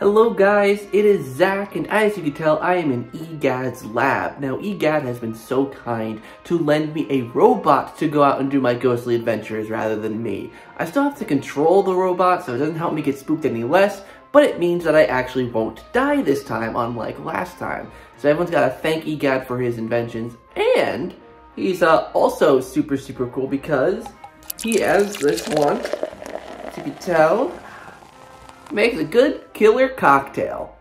Hello guys, it is Zach, and as you can tell, I am in EGAD's lab. Now, EGAD has been so kind to lend me a robot to go out and do my ghostly adventures rather than me. I still have to control the robot, so it doesn't help me get spooked any less, but it means that I actually won't die this time, unlike last time. So everyone's got to thank EGAD for his inventions, and he's uh, also super, super cool because he has this one, as you can tell, makes a good killer cocktail.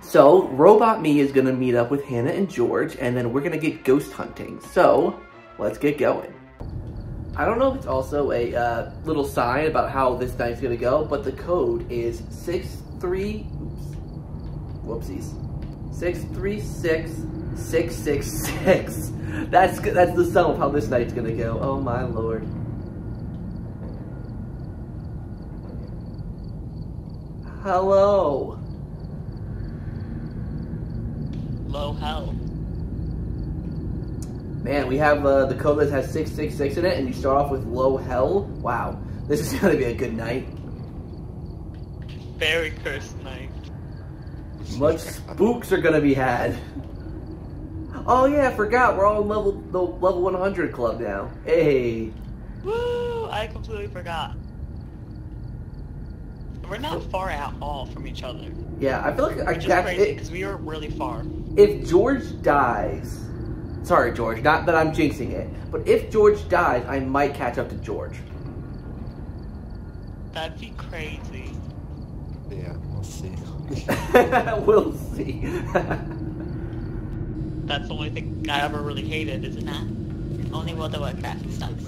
So, Robot Me is going to meet up with Hannah and George, and then we're going to get ghost hunting. So, let's get going. I don't know if it's also a uh, little sign about how this night's going to go, but the code is 63... Oops. Whoopsies. 636666. That's, that's the sum of how this night's going to go. Oh my lord. Hello. Low hell. Man, we have uh, the code that has 666 in it, and you start off with low hell. Wow. This is going to be a good night. Very cursed night. Much spooks are going to be had. Oh yeah, I forgot. We're all in level the level 100 club now. Hey. Woo! I completely forgot. We're not far at all from each other. Yeah, I feel like I Which is catch crazy it. because we are really far. If George dies, sorry George, not that I'm jinxing it, but if George dies, I might catch up to George. That'd be crazy. Yeah, we'll see. we'll see. That's the only thing I ever really hated, isn't it? Only World of Warcraft sucks.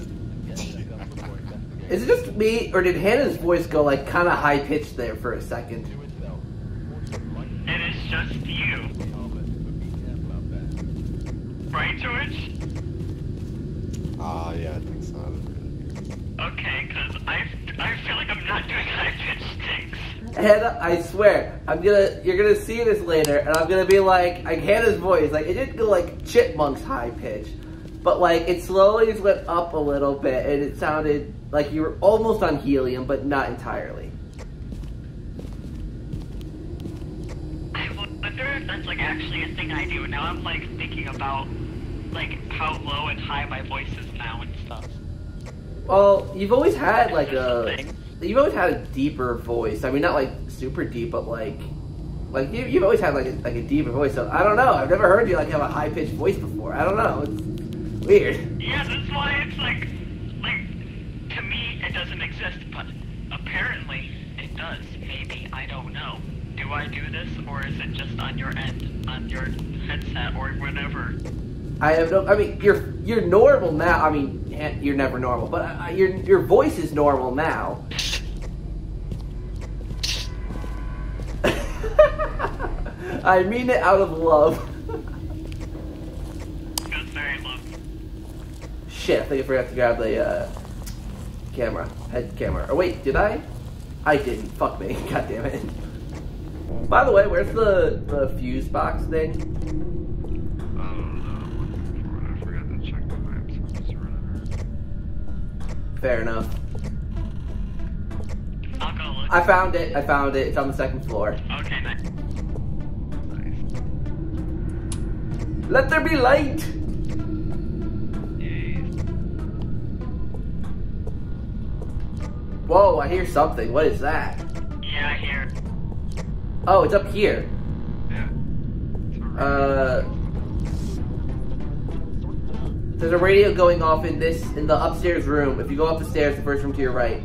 Is it just me, or did Hannah's voice go like kind of high pitched there for a second? It is just you. Right, George? Ah, yeah, I think so. Okay, because I, I feel like I'm not doing high-pitched things. Hannah, I swear, I'm gonna, you're gonna see this later, and I'm gonna be like, like Hannah's voice, like it didn't go like chipmunk's high pitch, but like it slowly went up a little bit, and it sounded like you were almost on helium, but not entirely. I wonder if that's like actually a thing I do. Now I'm like thinking about like how low and high my voice is now and stuff. Well, you've always had like a, Thing. you've always had a deeper voice. I mean, not like super deep, but like, like you, you've always had like a, like a deeper voice. So I don't know. I've never heard you like have a high pitched voice before. I don't know. It's weird. Yeah, that's why it's like, like to me it doesn't exist, but apparently it does. Maybe I don't know. Do I do this, or is it just on your end, on your headset, or whatever? I have no. I mean, you're you're normal now. I mean, eh, you're never normal, but uh, your your voice is normal now. I mean it out of love. Feels very low. Shit, I think I forgot to grab the uh, camera, head camera. Or wait, did I? I didn't. Fuck me. God damn it. By the way, where's the the fuse box thing? I don't know. I forgot to check the maps. Fair enough. I'll go look. I found it. I found it. It's on the second floor. Okay, nice. Nice. Let there be light. Whoa, I hear something. What is that? Yeah, I hear. Oh, it's up here. Yeah. Uh, there's a radio going off in this in the upstairs room. If you go up the stairs, the first room to your right.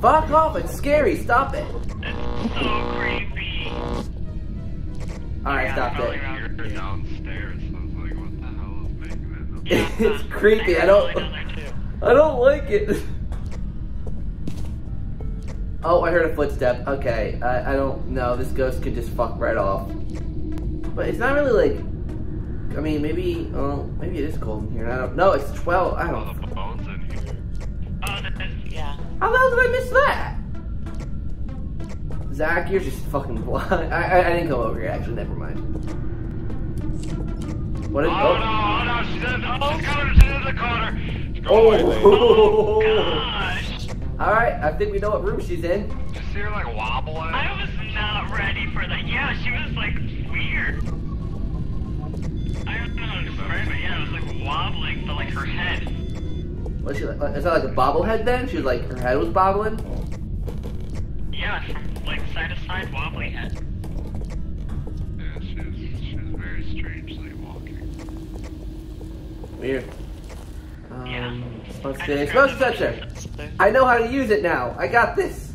Fuck off! It's scary. Stop it. It's so creepy. All right, Yeah, stop it. around You're here. downstairs, so I was like, what the hell is making it? It's creepy, I don't- a light down there, too. I don't like it. Oh, I heard a footstep. Okay, I, I don't know. This ghost could just fuck right off. But it's not really like. I mean, maybe. Oh, maybe it is cold in here. I don't. No, it's twelve. I don't. the bones in here. Oh, that is, Yeah. How the hell did I miss that? Zach, you're just fucking blind. I, I, I didn't come over here, actually. Never mind. What is. Oh, Oh no, oh no, she's in, oh, she's coming, she's in the corner. Go oh. away, lady. Oh! Gosh. Alright, I think we know what room she's in. Did you see her like wobble at I was not ready for that. Yeah, she was like weird. I don't know how to describe it. Yeah, it was like wobbling, but like her head. Was she like, is that like a bobblehead then? She was like, her head was bobbling? Yeah, from like side to side wobbly head. Yeah, she was, she was very strangely walking. Weird. Um, Yeah. Let's I see. it sensor. I know how to use it now. I got this.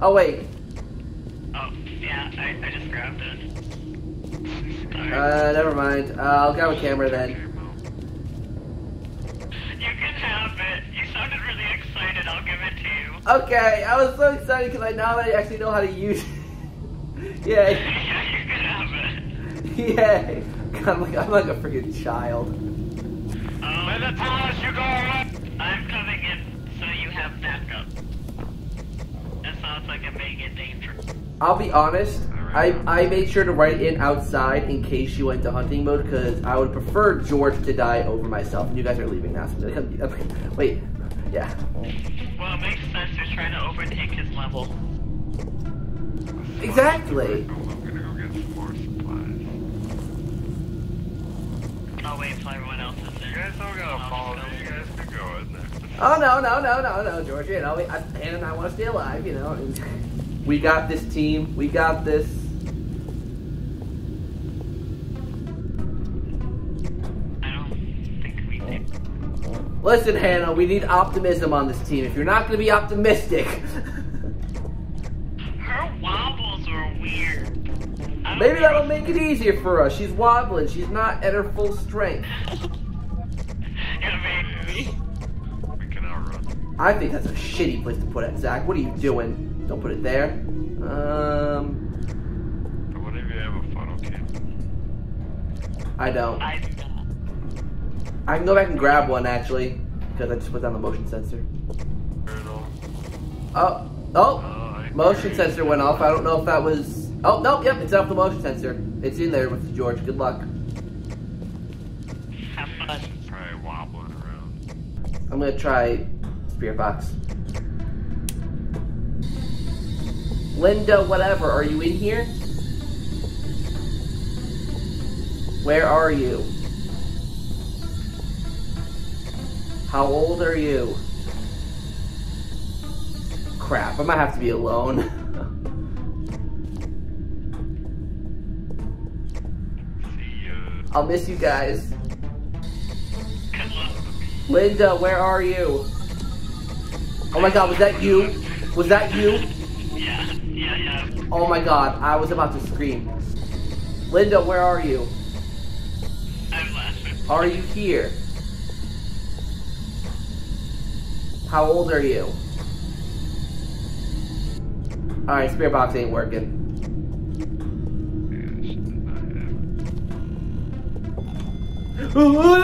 Oh, wait. Oh, yeah, I, I just grabbed it. Uh, never mind. Uh, I'll grab a camera then. You can have it. You sounded really excited. I'll give it to you. Okay, I was so excited because I now I actually know how to use it. Yay. yeah, you can have it. Yay. I'm like, I'm like a freaking child. Um, Minotaurus, you go I'm coming in so you have backup. That sounds like it may get dangerous. I'll be honest. I, I made sure to write in outside in case she went to hunting mode because I would prefer George to die over myself. And you guys are leaving now. So I'm gonna come, wait. Yeah. Well, it makes sense. You're trying to overtake his level. Exactly. I'm gonna go get some more supplies. I'll wait until everyone else is You guys don't gotta I'll follow me. Oh no no no no no Georgia! You know, I, Hannah and I want to stay alive. You know. And we got this team. We got this. I don't think we did. Listen, Hannah. We need optimism on this team. If you're not going to be optimistic, Her wobbles are weird. Maybe that'll make it easier for us. She's wobbling. She's not at her full strength. I think that's a shitty place to put it, Zach. What are you doing? Don't put it there. Um, But what if you have a funnel kit? I don't. I do I can go back and grab one actually, because I just put down the motion sensor. Oh, oh, Oh, motion sensor went off. I don't know if that was. Oh no, yep, it's off the motion sensor. It's in there with George. Good luck. Have fun. Probably wobbling around. I'm gonna try spirit box. Linda, whatever, are you in here? Where are you? How old are you? Crap, I might have to be alone. I'll miss you guys. Linda, where are you? Oh my god, was that you? Was that you? Yeah, yeah, yeah. Oh my god, I was about to scream. Linda, where are you? I'm laughing. Are you here? How old are you? Alright, spirit box ain't working. Yeah, she did not have it. Oh, oh,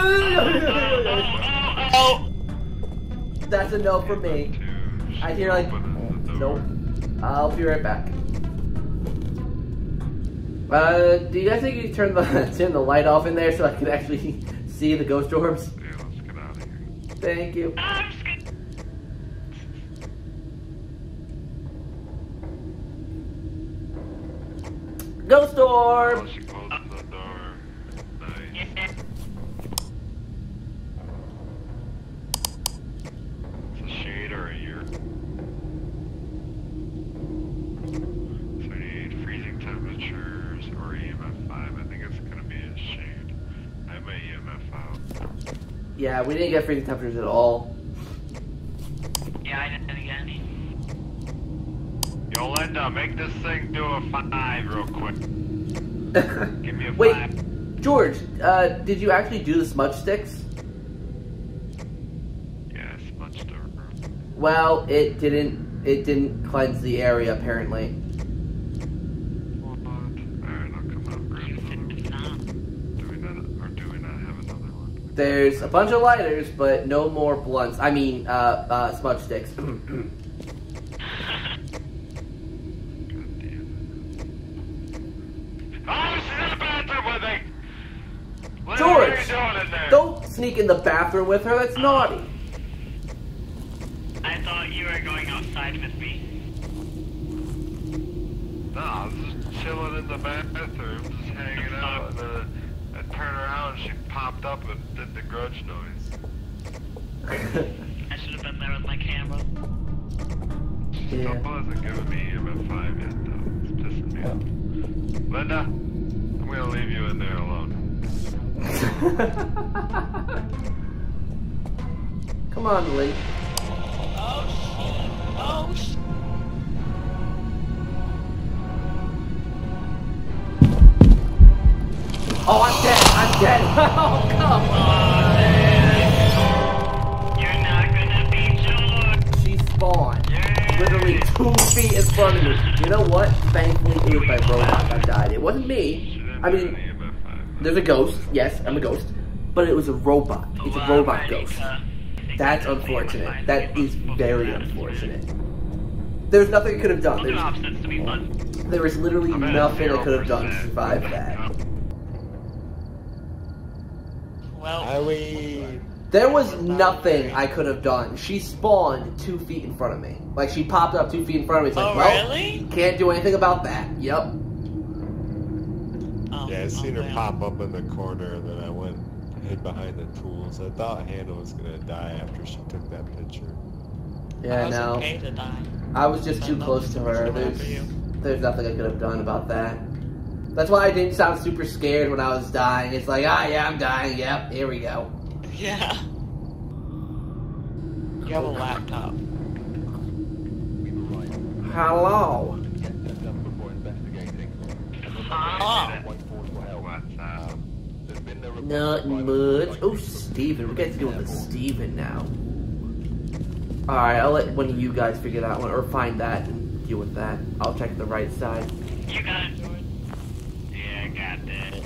oh, oh. That's a no for me. I hear like, nope. I'll be right back. Uh, do you guys think you can turn the turn the light off in there so I can actually see the ghost orbs? Yeah, let's get out of here. Thank you. Ghost orb! she closed the door. Nice. Yeah. It's a shade or a Yurei. So we need freezing temperatures or EMF 5. I think it's gonna be a shade. I have my EMF out. Yeah, we didn't get freezing temperatures at all. Yeah, I didn't get any. Yo, Linda, make this thing do a 5 real quick. Give me a Wait, 5. George, uh, did you actually do the smudge sticks? Yeah, it's much. Well, it didn't. It didn't cleanse the area apparently. What? Alright, I'll come out and grab You another did not. one. Do we not, or do we not have another one? There's a bunch of lighters, but no more blunts. I mean, uh, uh, smudge sticks. God damn it. Oh, she's in the bathroom with me! Linda, What are George, you doing in there? Don't sneak in the bathroom with her. That's naughty. I thought you were going outside with me. No, I was just chilling in the bathroom, just hanging out, and then I turned around and she popped up and did the grudge noise. I should have been there with my camera. Still Yeah. wasn't giving me EMF 5 yet, though. It's pissing me off. Linda, I'm gonna leave you in there alone. Come on, Lee. Oh shit. Oh shit. Oh, I'm dead. I'm dead. Come on. You're not gonna be George. She spawned. Literally two feet in front of me. You know what? Thankfully, it was my robot that died. It wasn't me. I mean, an EMF 5. there's a ghost. Yes, I'm a ghost. But it was a robot. It's a robot ghost. That's unfortunate. That is very unfortunate. There's nothing I could have done. There's, opposites to be fun. there was literally nothing I could have done to survive that. Well, Highway. There was nothing I could have done. She spawned two feet in front of me. Like she popped up two feet in front of me. It's like, oh well, really? can't do anything about that. Yep. Oh, Yeah, I um, seen her okay. pop up in the corner, and then I went hid behind the tools. I thought Hannah was gonna die after she took that picture. I Yeah, was no. okay to die. I was just I too close to her. There's, there's nothing I could have done about that. That's why I didn't sound super scared when I was dying. It's like, ah, yeah, I'm dying. Yep, here we go. Yeah. You have a laptop. Hello. What's up? Nothing much. Oh, Steven. We got to deal with the Steven now. Alright, I'll let one of you guys figure that one, or find that and deal with that. I'll check the right side. You got it, George. Yeah, I got this.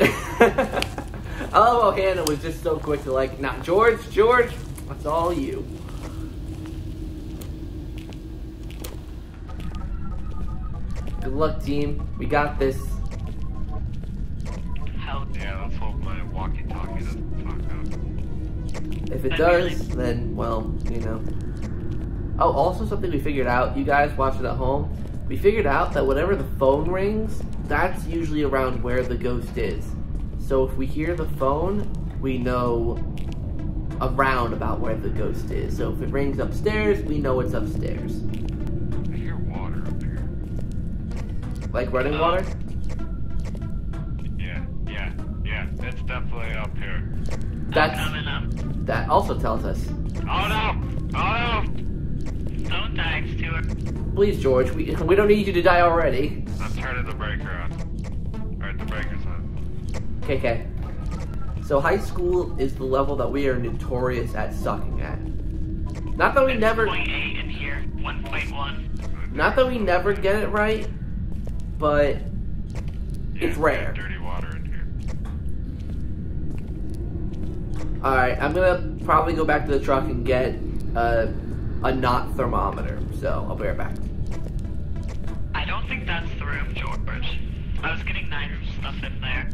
I love how Hannah was just so quick to like, not George, George, that's all you. Good luck, team. We got this. How Yeah, let's hope my walkie-talkie doesn't fuck up. If it I does, really- then, well, you know. Oh, also something we figured out, you guys watch it at home, we figured out that whenever the phone rings, that's usually around where the ghost is. So if we hear the phone, we know around about where the ghost is. So if it rings upstairs, we know it's upstairs. I hear water up here. Like running Oh. water? Yeah, yeah, yeah. It's definitely up here. That's coming up. that also tells us. Oh no! Oh no! Don't die, Stuart. Please, George, we we don't need you to die already. I'm turning the breaker on. Alright, the breaker's on. KK. So high school is the level that we are notorious at sucking at. Not that we It's never 0.8 in here. 1.1. not that we never get it right, but Yeah, it's rare. Dirty water in here. alright, I'm gonna probably go back to the truck and get uh, a not thermometer. So I'll be right back. Room, George. I was getting stuff in there.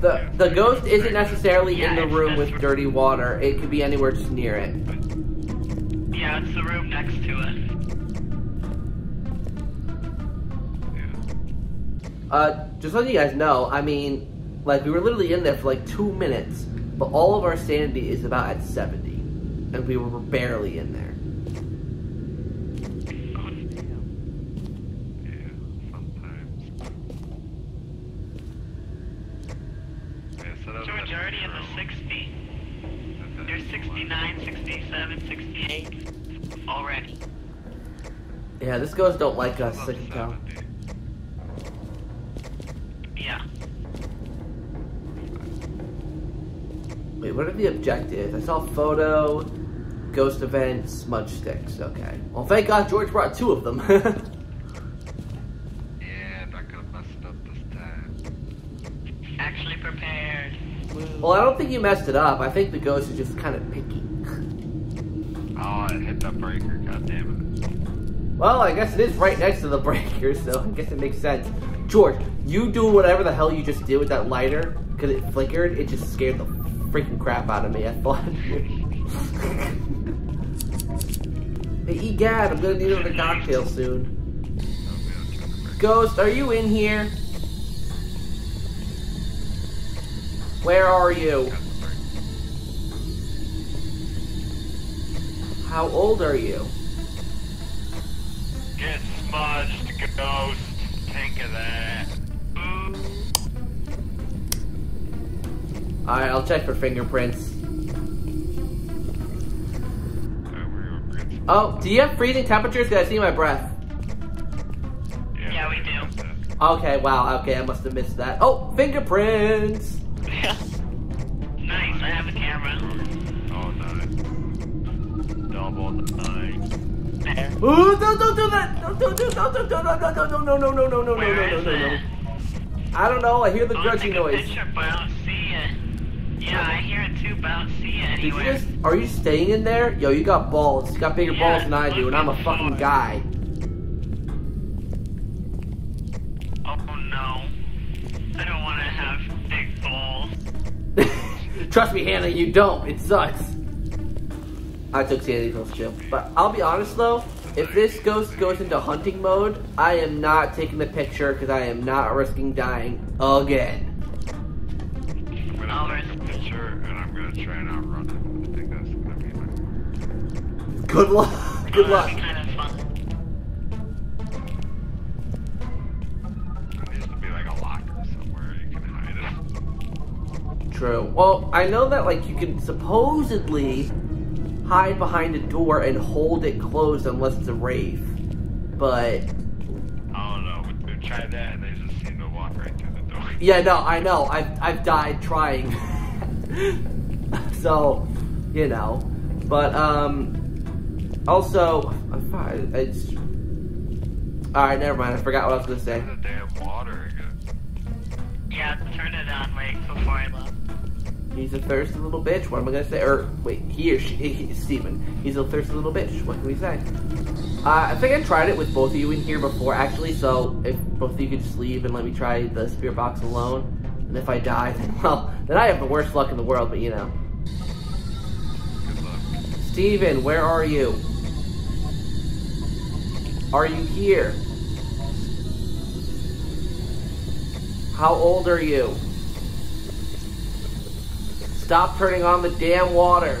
The. The ghost isn't necessarily in the room with dirty water. It could be anywhere just near it. Yeah, it's the room next to it. Yeah. Uh, just letting you guys know, I mean, like, we were literally in there for like two minutes, but all of our sanity is about at 70. And we were barely in there. Yeah, sometimes. Yeah, so that's George, you're already in the 60. You're 69, 67, 68 already. Yeah, this ghost don't like us, I can tell. Yeah. Wait, what are the objectives? I saw photo, ghost event, smudge sticks. Okay. Well, thank God George brought two of them. Yeah, not gonna mess it up this time. Actually prepared. well, I don't think you messed it up. I think the ghost is just kind of picky. Oh, I hit the breaker, god damn Well, I guess it is right next to the breaker, so I guess it makes sense. George, you do whatever the hell you just did with that lighter, because it flickered, it just scared the freaking crap out of me. I thought. Hey, egad, I'm gonna need another cocktail soon. Ghost, are you in here? Where are you? How old are you? Get smudged, ghost. Think of that. Alright, I'll check for fingerprints. Oh, do you have freezing temperatures? Cause I see my breath. Yeah, we do. Okay, wow, okay, I must have missed that. Oh, fingerprints! Yeah. Nice, I have a camera. Oh, nice. Double nine. There. Ooh, don't, don't do that! Don't, don't, don't, don't, don't, don't, don't, don't, no, no, no, no, no, no, Where no, no, no, no. I don't know, I hear the I wanna grudging take a noise. picture, but I don't see it. Yeah, I hear it too, but I don't see it Did you just, are you staying in there? Yo, you got balls. You got bigger Yeah, balls than I do, and I'm a fucking guy. Oh no. I don't want to have big balls. Trust me, Hannah, you don't. It sucks. I took Sandy Hills chill. But I'll be honest though, if this ghost goes into hunting mode, I am not taking the picture because I am not risking dying again. I'm take a picture and I'm gonna try and outrun it. I think that's gonna be my Good luck. Good luck. Kind of fun. There needs to be like a locker somewhere you can hide it. True. Well, I know that like you can supposedly hide behind a door and hold it closed unless it's a wraith. But I don't know. We, we tried that and they just seem to walk right through the door. yeah, no, I know. I've I've died trying. so, you know. But um also I'm fine. It's Alright, never mind. I forgot what I was gonna say. the damn water again. Yeah, turn it on right before I left. He's a thirsty little bitch. What am I gonna say? Or wait, he or she, he, Steven. He's a thirsty little bitch. What can we say? Uh, I think I tried it with both of you in here before, actually. So if both of you could just leave and let me try the spirit box alone, and if I die, then well, then I have the worst luck in the world. But you know, Good luck. Steven, where are you? Are you here? How old are you? Stop turning on the damn water.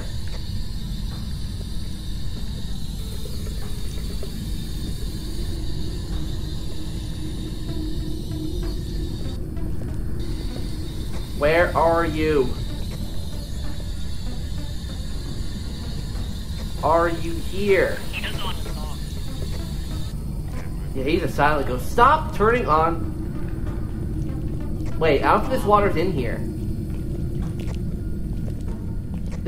Where are you? Are you here? He doesn't want to talk. Yeah, he's a silent ghost. Stop turning on. Wait, I don't think this water's in here.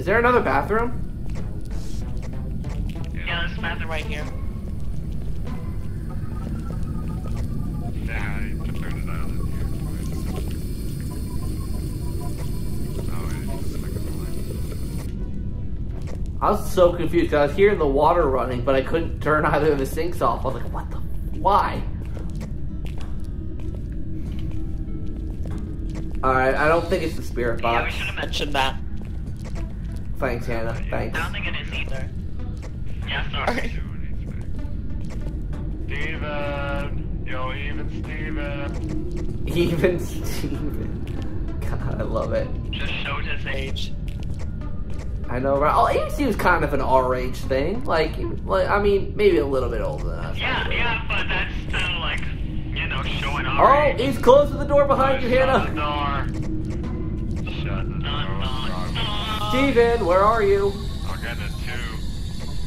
Is there another bathroom? Yeah, there's a bathroom right here. Yeah, I turned it on in here. It's just like a I was so confused because I was hearing the water running, but I couldn't turn either of the sinks off. I was like, what the? Why? Alright, I don't think it's the spirit box. Yeah, we should have mentioned that. Thanks, Hannah. Thanks. I don't think it is either. Yeah, sorry. Alright. Steven! Yo, even Steven! Even Steven. God, I love it. Just showed his age. I know, right? Oh, AMC was kind of an R-age thing. Like, like I mean, maybe a little bit older than us. Yeah, yeah, but that's still like, you know, showing Oh, our age. he's closing the door behind you, Shut Hannah. Steven, where are you? I'll get a two.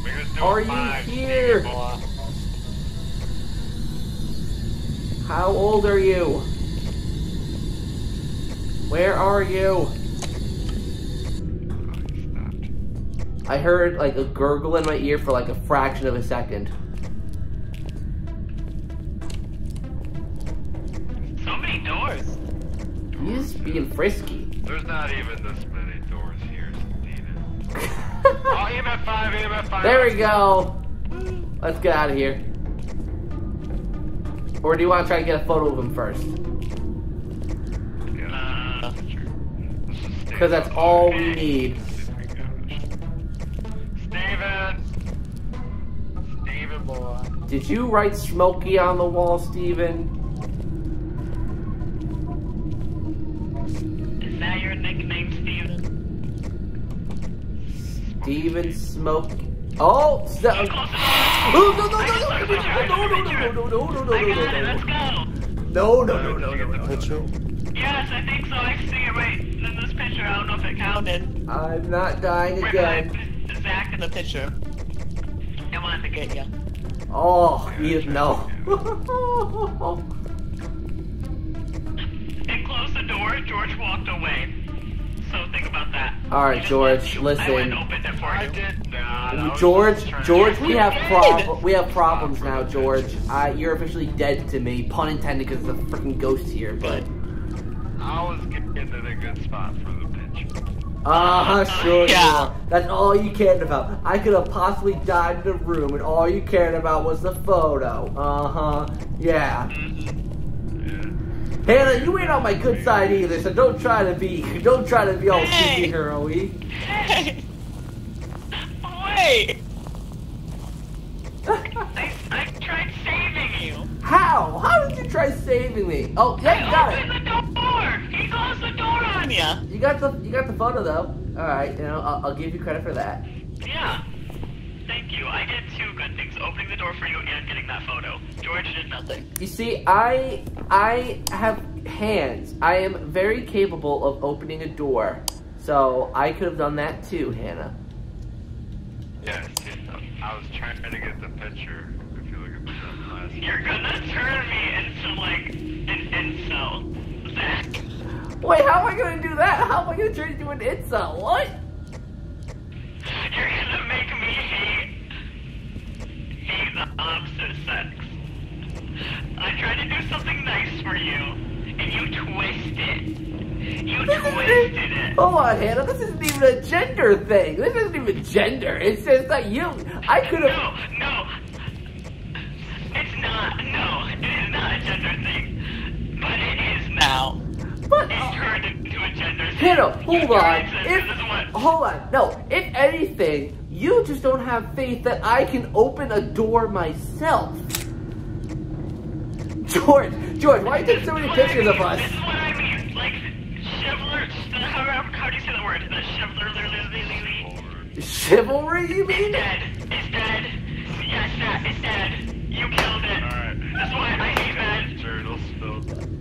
We're gonna do Are a you here? Steven. How old are you? Where are you? I heard like a gurgle in my ear for like a fraction of a second. So many doors. He's being frisky. There's not even this EMF 5, EMF 5. there we go. Let's get out of here. Or do you want to try to get a photo of him first? Yeah, that's true. Let's just stay Because that's all we need. See if we can get Steven! Steven boy. Did you write Smokey on the wall, Steven? Steven Smoke. Oh, so, Get close to the Oh, no, no, I just took a picture, I no, no, took a no, no, no, no, no, no, I got it, no, let's go. no, no, no, no, no, no. Picture? Yes, I think so. I see it right in this picture. I don't know if it counted. I'm not dying Right again. behind Zach in the picture. Come on to get you. Oh, you no. It closed the door. George walked away. So think about that. All right, George, listen. I went and opened it for I you. did not. I was George, just trying to- George, we have prob- we have problems now, George. I, you're officially dead to me, pun intended, because there's a freaking ghost here. But I was getting in a good spot for the picture. uh huh, sure, Yeah. sure. That's all you cared about. I could have possibly died in the room, and all you cared about was the photo. Uh huh. Yeah. Yeah. Hannah, you ain't on my good side either, so don't try to be, don't try to be all Hey. superhero-y. Hey! Wait! I, I tried saving you. How? How did you try saving me? Oh, yeah, you got I it. opened the door. He closed the door on you. You got the, you got the photo though. All right, you know, I'll, I'll give you credit for that. Yeah. Thank you. I did two good things: opening the door for you and getting that photo. George did nothing. You see, I I have hands. I am very capable of opening a door. So I could have done that too, Hannah. Yeah, I was trying to get the picture. If you look at the last You're gonna turn me into like an incel, Zach. Wait, how am I gonna do that? How am I gonna turn into an incel? What? You're gonna make me hate hate the opposite sex. I tried to do something nice for you, and you twisted. It. You twisted it. Hold on, Hannah. This isn't even a gender thing. This isn't even gender. It's just that you. I could have. No, no. It's not. No, it is not a gender thing. But it is now. But It uh, turned into a gender thing. Hannah, You hold on. If this is what- hold on, no. If anything, you just don't have faith that I can open a door myself. George, George, why you take so many This is what I pictures of us? This is what I mean. Like, chivalry. How, how do you say the word? The chivalry. Chivalry, you It's dead. It's dead. Yes, that. It's dead. You killed it. Alright. That's why I hate men. Journal spilled.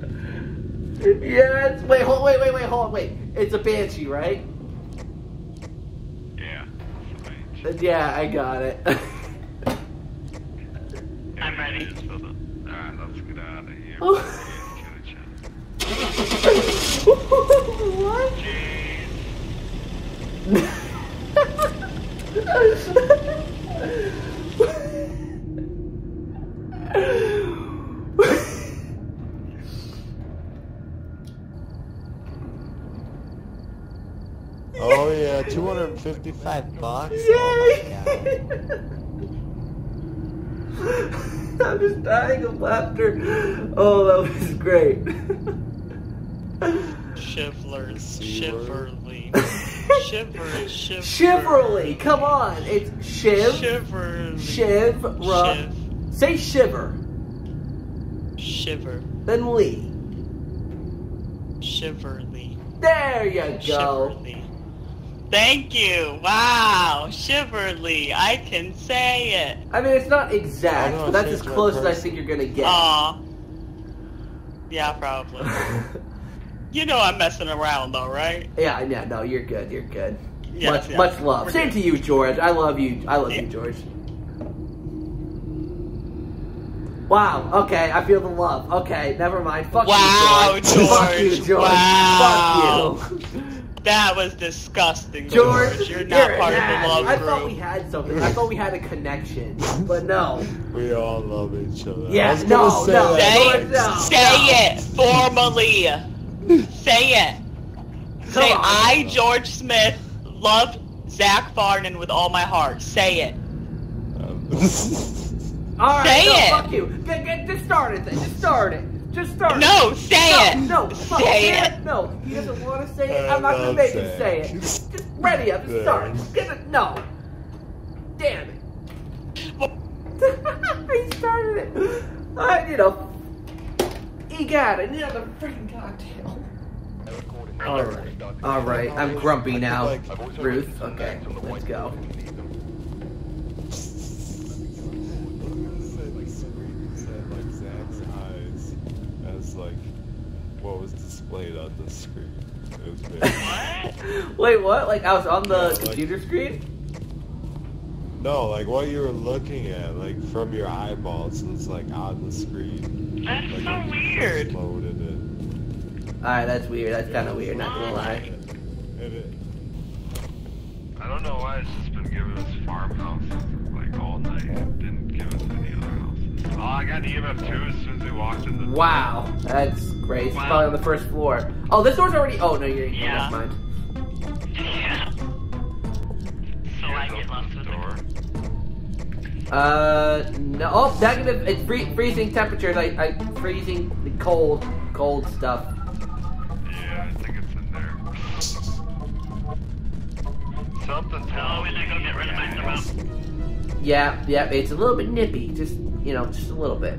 Yes. Wait, hold, wait, wait, wait, hold on, wait. It's a banshee, right? Yeah. Uh, Yeah, I got it. I'm ready. Alright, let's get out of here. Oh. Kill each other. Oh yeah, uh, 255 bucks? Yay! Oh my god. I'm just dying of laughter. Oh, that was great. Shivlers, C shiverly. Shiver, shiver. Shiverly, come on. It's shiv, Shiverly. shiv. Shiv. Say shiver, Shiver. then lee. Shiverly. There you go. Shiverly. Thank you. Wow. Shiverly. I can say it. I mean, it's not exact, but that's as close as I think you're gonna get. Aw. Yeah, probably. You know I'm messing around though, right? yeah, yeah, no, you're good, you're good. Yes, much, yeah. much love. We're Same good. to you, George. I love you. I love Yeah. you, George. Wow. Okay, I feel the love. Okay, never mind. Fuck Wow, you, George. Fuck you, George. George. Wow. Fuck you. That was disgusting, George, George. You're not an part of the love I group. thought we had something. I thought we had a connection, but no. We all love each other. Yeah, I was gonna no, say no. that. Say, George, no, say no. it formally. say it. Say, on. I, George Smith, love Zach Farnan with all my heart. Say it. All right, Say no, it. fuck you. Get, get, just start it then. Just start it. Just start No, say no, it. No, fuck Say it. it. No, he doesn't want to say it. I'm not gonna make him say it. it. Just ready up. Just start. Just get it. No. damn it! I started it. I need a. Egad, I need another freaking cocktail. All right, all right. I'm grumpy now, Ruth. Okay, let's go. said like screen said like Zach's eyes as like what was displayed on the screen. It was very What? Wait, what? Like I was on the Yeah, like- computer screen? No, like what you were looking at, like from your eyeballs was like on the screen. That's Like so weird. first it. All right, that's weird. That's kind of weird. Not gonna lie. And it I don't know why it's just been giving us farmhouses like all night. Oh, I got an EMF too as soon as we walked in the Wow, that's great. It's Wow. probably on the first floor. Oh, this door's already. Oh no, you're. Yeah. Never mind. Yeah. So I Here's get lost with the it. door. Uh, no. Oh, negative. It's free, freezing temperatures. I, I freezing the cold, cold stuff. Yeah, I think it's in there. Something So tells when I go get rid of my thermom. Yeah, yeah. It's a little bit nippy. Just you know, just a little bit.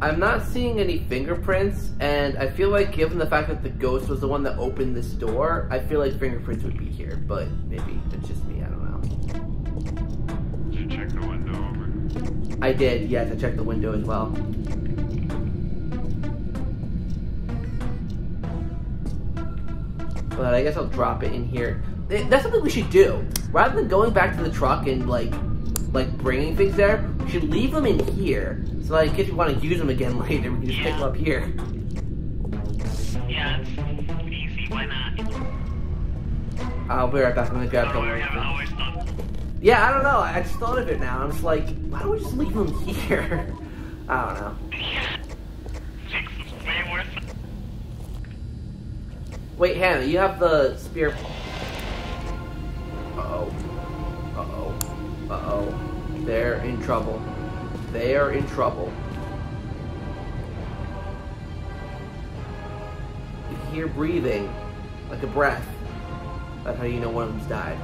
I'm not seeing any fingerprints, and I feel like given the fact that the ghost was the one that opened this door, I feel like fingerprints would be here. But maybe it's just me. I don't know. Did you check the window over? I did. Yes, I checked the window as well. But I guess I'll drop it in here. That's something we should do. Rather than going back to the truck and like, like bringing things there, we should leave them in here. So like, if you want to use them again later, we can just pick them up here. Yeah, it's easy. Why not? I'll be right back. I'm gonna grab a couple Don't worry, I've things. always thought. Yeah, I don't know. I just thought of it now. I'm just like, why don't we just leave them here? I don't know. Yeah. Makes it way worse. Wait, Hannah, you have the spear. Oh. Uh oh. They're in trouble. They are in trouble. You can hear breathing, like a breath. That's how you know one of them's died.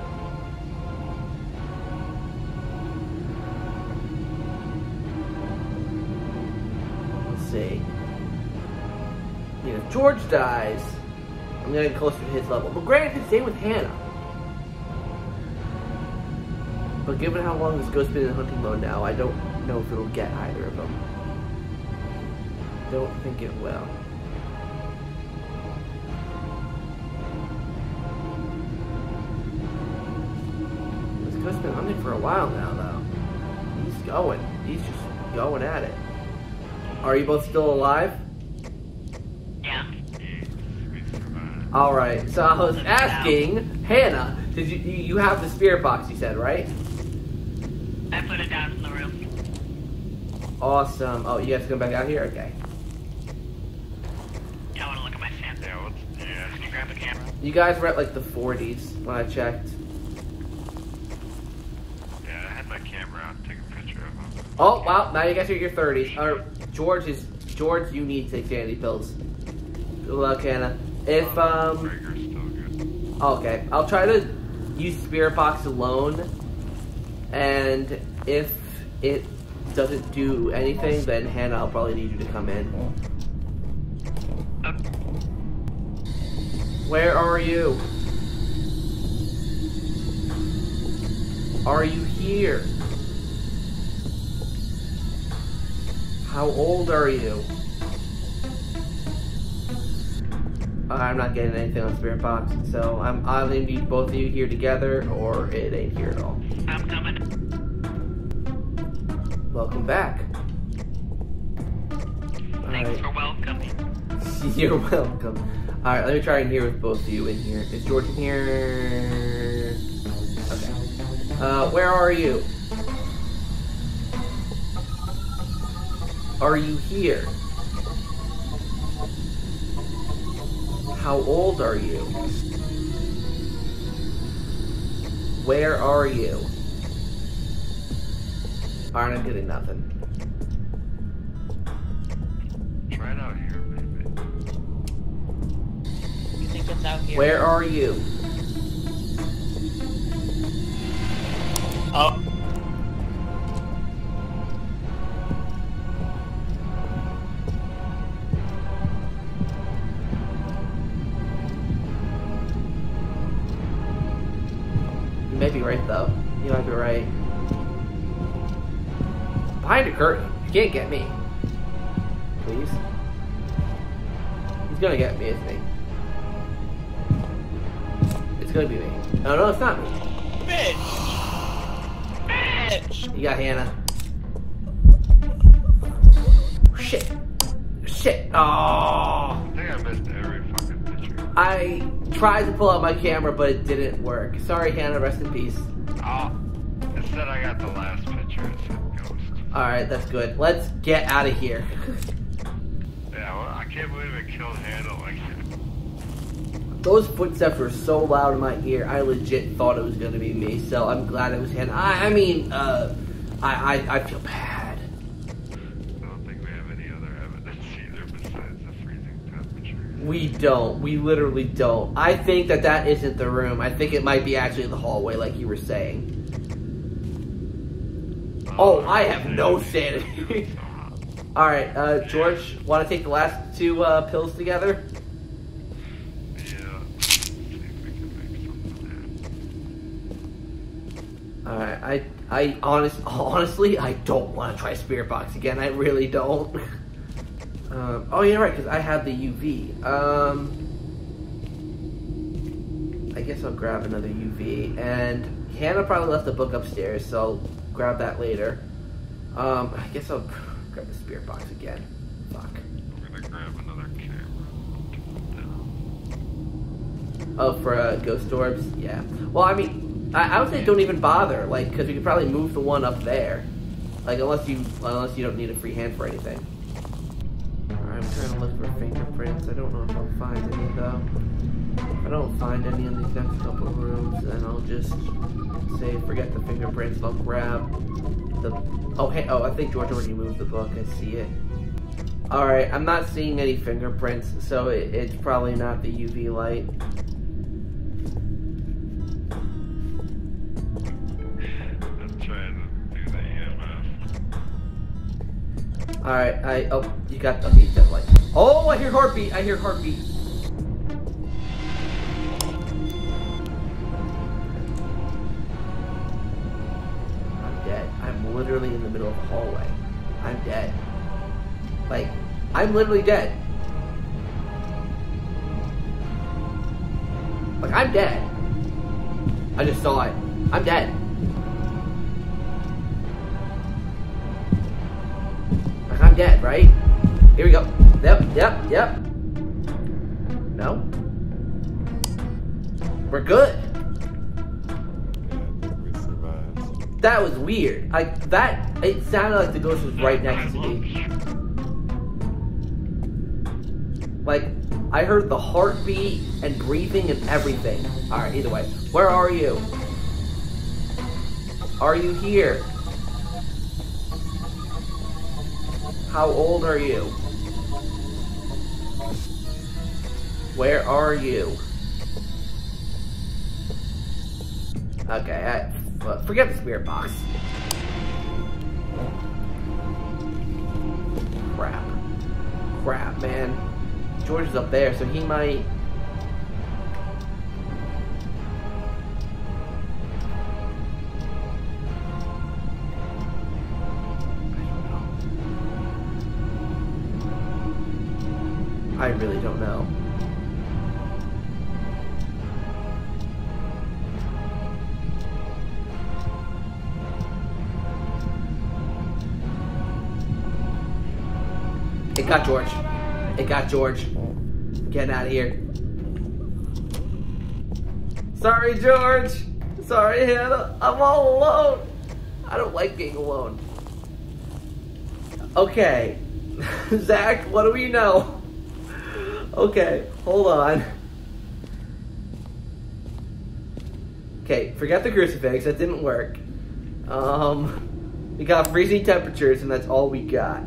Let's see. You know, George dies, I'm gonna get closer to his level. But granted, same with Hannah. But given how long this ghost's been in hunting mode now, I don't know if it'll get either of them. Don't think it will. This ghost's been hunting for a while now, though. He's going. He's just going at it. Are you both still alive? Yeah. Yeah, we survived. All right. So I was asking Hannah, did you you you have the spirit box? You said right? I put it down in the room. Awesome. Oh, you guys come back out here? Okay. Yeah, I want to look at my sand. Yeah, yeah. Can you grab the camera? You guys were at like the 40s when I checked. Yeah, I had my camera out, take a picture of him. Oh wow! Now you guys are at your 30s. Or George is George. You need to take sanity pills. Good luck, Hannah. If um. Trigger's still good. Okay, I'll try to use Spirit Box alone, and if it doesn't do anything, then Hannah, I'll probably need you to come in. Where are you? Are you here? How old are you? Uh, I'm not getting anything on Spirit Box, so I'm either need both of you here together or it ain't here at all. Welcome back. Thanks Alright. for welcoming. You're welcome. Alright, let me try and hear with both of you in here. Is George in here? Okay. Uh, where are you? Are you here? How old are you? Where are you? Alright, I'm getting nothing. Try it out here, maybe. You think it's out here? Where are you? Can't get me. Please. He's gonna get me, isn't he? It's gonna be me. No, no, it's not me. Bitch! Bitch! You got Hannah. Shit. Shit. Oh. I think I missed every fucking picture. I tried to pull out my camera, but it didn't work. Sorry, Hannah. Rest in peace. Ah, oh, instead I got the last picture. It said ghost. All right, that's good. Let's get out of here. Yeah, well, I can't believe it killed Hannah like that. Those footsteps were so loud in my ear, I legit thought it was gonna be me. So I'm glad it was Hannah. I, I mean, uh, I, I, I feel bad. I don't think we have any other evidence either besides the freezing temperature. We don't. We literally don't. I think that that isn't the room. I think it might be actually the hallway, like you were saying. Oh, I have no sanity. All right, uh, George, want to take the last two uh, pills together? Yeah. All right, I, I honest, honestly, I don't want to try Spirit Box again. I really don't. Um, oh, you're right, because I have the UV. Um, I guess I'll grab another UV. And Hannah probably left the book upstairs, so grab that later. Um, I guess I'll grab the Spirit Box again. Fuck. We're gonna grab another camera. Oh, for uh, ghost orbs? Yeah. Well, I mean, I, I would say don't even bother, like, because we could probably move the one up there. Like, unless you unless you don't need a free hand for anything. Alright, I'm trying to look for fingerprints. I don't know if I'll find any, though. If I don't find any in these next couple of rooms, then I'll just say forget the fingerprints. I'll grab the... Oh, hey, oh, I think George already moved the book. I see it. Alright, I'm not seeing any fingerprints, so it, it's probably not the UV light. I'm trying to do the Alright, I oh you got the beat that light. Oh I hear heartbeat, I hear heartbeat. Middle of the hallway. I'm dead. Like, I'm literally dead. Like I'm dead. I just saw it. I'm dead. Like I'm dead, right? Here we go. Yep, yep, yep. No. We're good. That was weird. Like that. It sounded like the ghost was right next to me. Like I heard the heartbeat and breathing and everything. All right. Either way, where are you? Are you here? How old are you? Where are you? Okay, I, forget the spirit box. Crap. Crap, man. George is up there, so he might... I really don't know. Got George. It got George. Getting out of here. Sorry, George. Sorry, Hannah. I'm all alone. I don't like being alone. Okay. Zach, what do we know? Okay, hold on. Okay, forget the crucifix. That didn't work. Um, we got freezing temperatures, and that's all we got.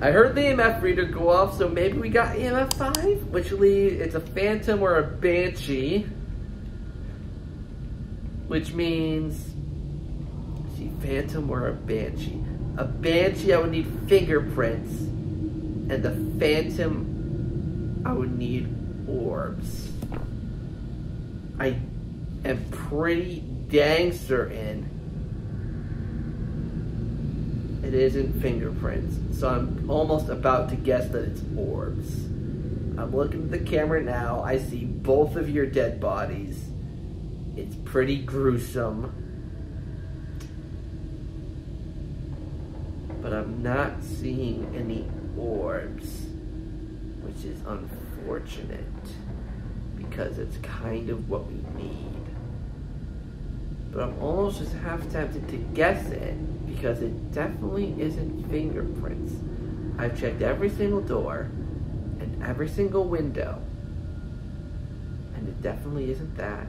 I heard the EMF reader go off, so maybe we got EMF 5, which leaves it's a phantom or a banshee. Which means see, phantom or a banshee. A banshee, I would need fingerprints, and the phantom, I would need orbs. I am pretty dang certain it isn't fingerprints, so I'm almost about to guess that it's orbs. I'm looking at the camera now. I see both of your dead bodies. It's pretty gruesome. But I'm not seeing any orbs, which is unfortunate because it's kind of what we need. But I'm almost just half tempted to guess it because it definitely isn't fingerprints. I've checked every single door and every single window, and it definitely isn't that.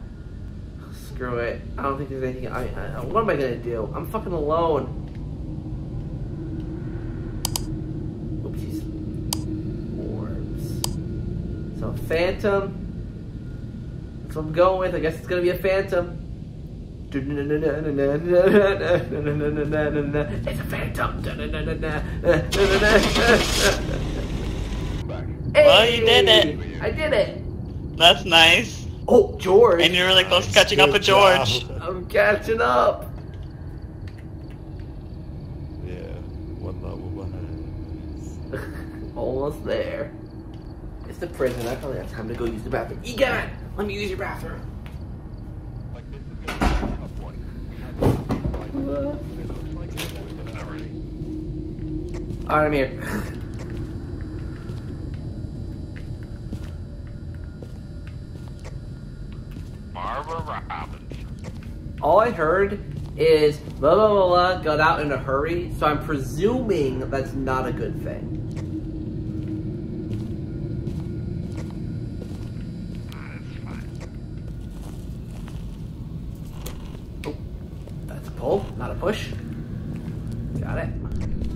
Screw it. I don't think there's anything. I, I what am I gonna do? I'm fucking alone. Oopsies. Orbs. So phantom. That's what I'm going with. I guess it's gonna be a phantom. It's a phantom. Well, you did it. I did it. That's nice. Oh, George. And you're really close to catching up with George. job. I'm catching up. Yeah, one level behind. Almost there. It's the prison. I probably have time to go use the bathroom. Egon, let me use your bathroom. Like, this is gonna be a tough one. Like, it looks like it's already. Alright, I'm here. Barbara Robinson. All I heard is blah blah blah blah got out in a hurry, so I'm presuming that's not a good thing. That's fine. That's a pull, not a push. Got it.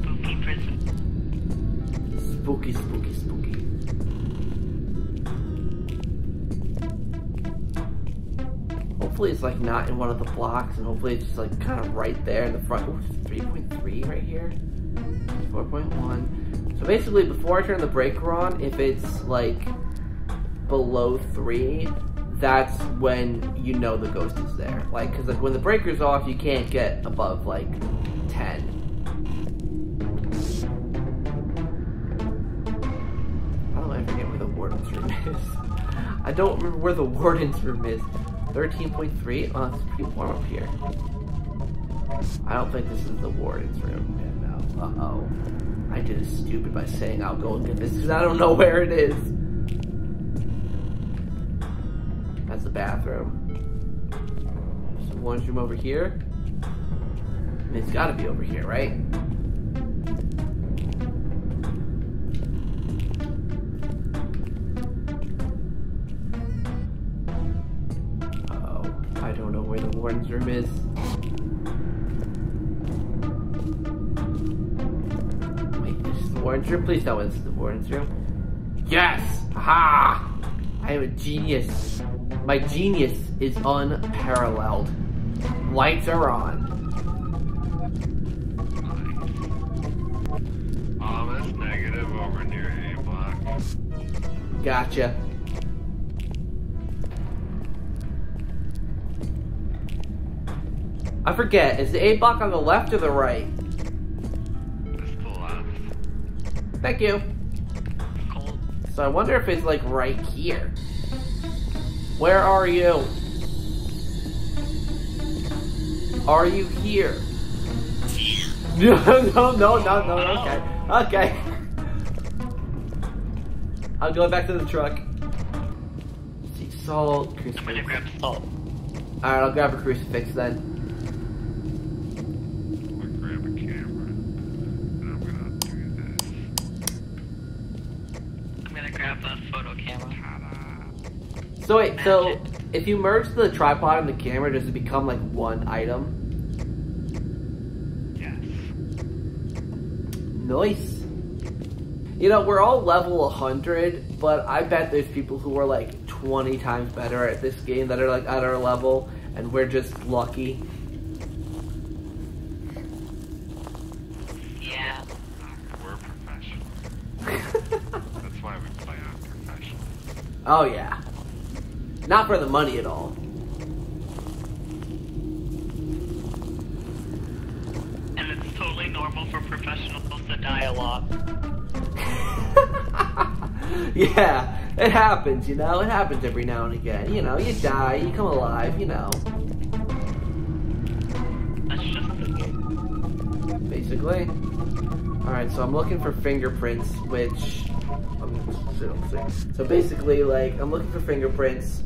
Spooky prison. Spooky, spooky, spooky. Hopefully it's like not in one of the blocks, and hopefully it's just like kind of right there in the front. Ooh, 3.3 right here. 4.1. So basically, before I turn the breaker on, if it's like below three, that's when you know the ghost is there. Like, because like when the breaker's off, you can't get above like 10. By the way, I forget where the warden's room is. I don't remember where the warden's room is. 13.3? Oh, it's pretty warm up here. I don't think this is the warden's room. No. Uh-oh. I did it stupid by saying I'll go and get this because I don't know where it is. Bathroom. There's the warden's room over here. It's gotta be over here, right? Uh-oh. I don't know where the warden's room is. Wait, this is the warden's room? Please tell me this is the warden's room. Yes! Ha! I am a genius. My genius is unparalleled. Lights are on. That's negative over near A block. Gotcha. I forget, is the A block on the left or the right? It's the left. Thank you. Cold. So I wonder if it's like right here. Where are you? Are you here? No, no, no, no, no, okay. Okay. I'm going back to the truck. Sea salt, crucifix. gonna grab salt. Alright, I'll grab a crucifix then. So wait, Magic. so if you merge the tripod and the camera, does it become like one item? Yes. Nice. You know, we're all level 100, but I bet there's people who are like 20 times better at this game that are like at our level, and we're just lucky. Yeah. We're professional. That's why we play on professional. Oh yeah. Not for the money at all. And it's totally normal for professionals to die a lot. yeah, it happens, you know? It happens every now and again. You know, you die, you come alive, you know. That's just the game. Basically. Alright, so I'm looking for fingerprints, which. Um, I'm, so basically, like, I'm looking for fingerprints.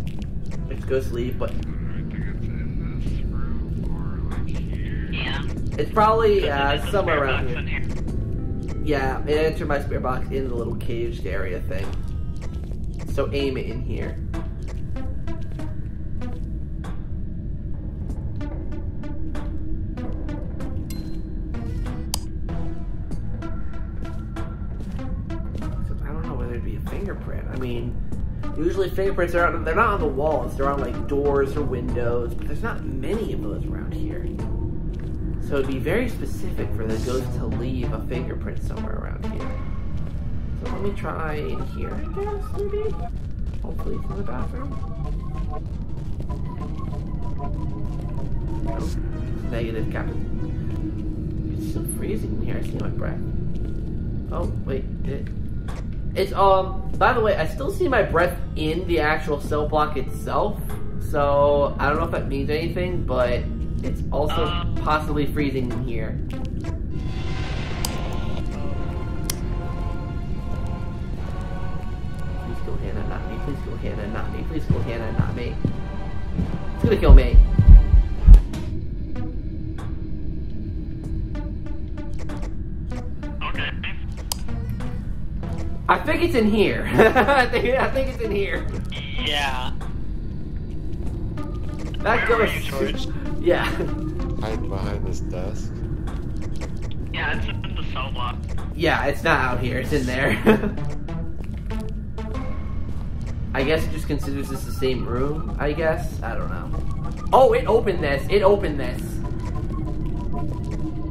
Let's go sleep, but it's in this room or like here. Yeah. it's probably uh, somewhere around here. here. Yeah, it entered my spirit box in the little caged area thing. So aim it in here. Fingerprints are on, they're not on the walls. They're on like doors or windows, but there's not many of those around here. So it'd be very specific for the ghost to leave a fingerprint somewhere around here. So let me try in here, I guess, maybe? Hopefully it's in the bathroom. No. Negative, Captain. It's so freezing in here, I see my breath. Oh, wait, it... It's, um, by the way, I still see my breath in the actual cell block itself. So, I don't know if that means anything, but it's also Um. possibly freezing in here. Please kill Hannah, not me. Please kill Hannah, not me. Please kill Hannah, not me. It's gonna kill me. Think it's in here. I think I think it's in here. Yeah. That Where were goes. you, Yeah. Hide behind this desk. Yeah, it's in the cell block. Yeah, it's not out here. It's in there. I guess it just considers this the same room. I guess I don't know. Oh, it opened this. It opened this.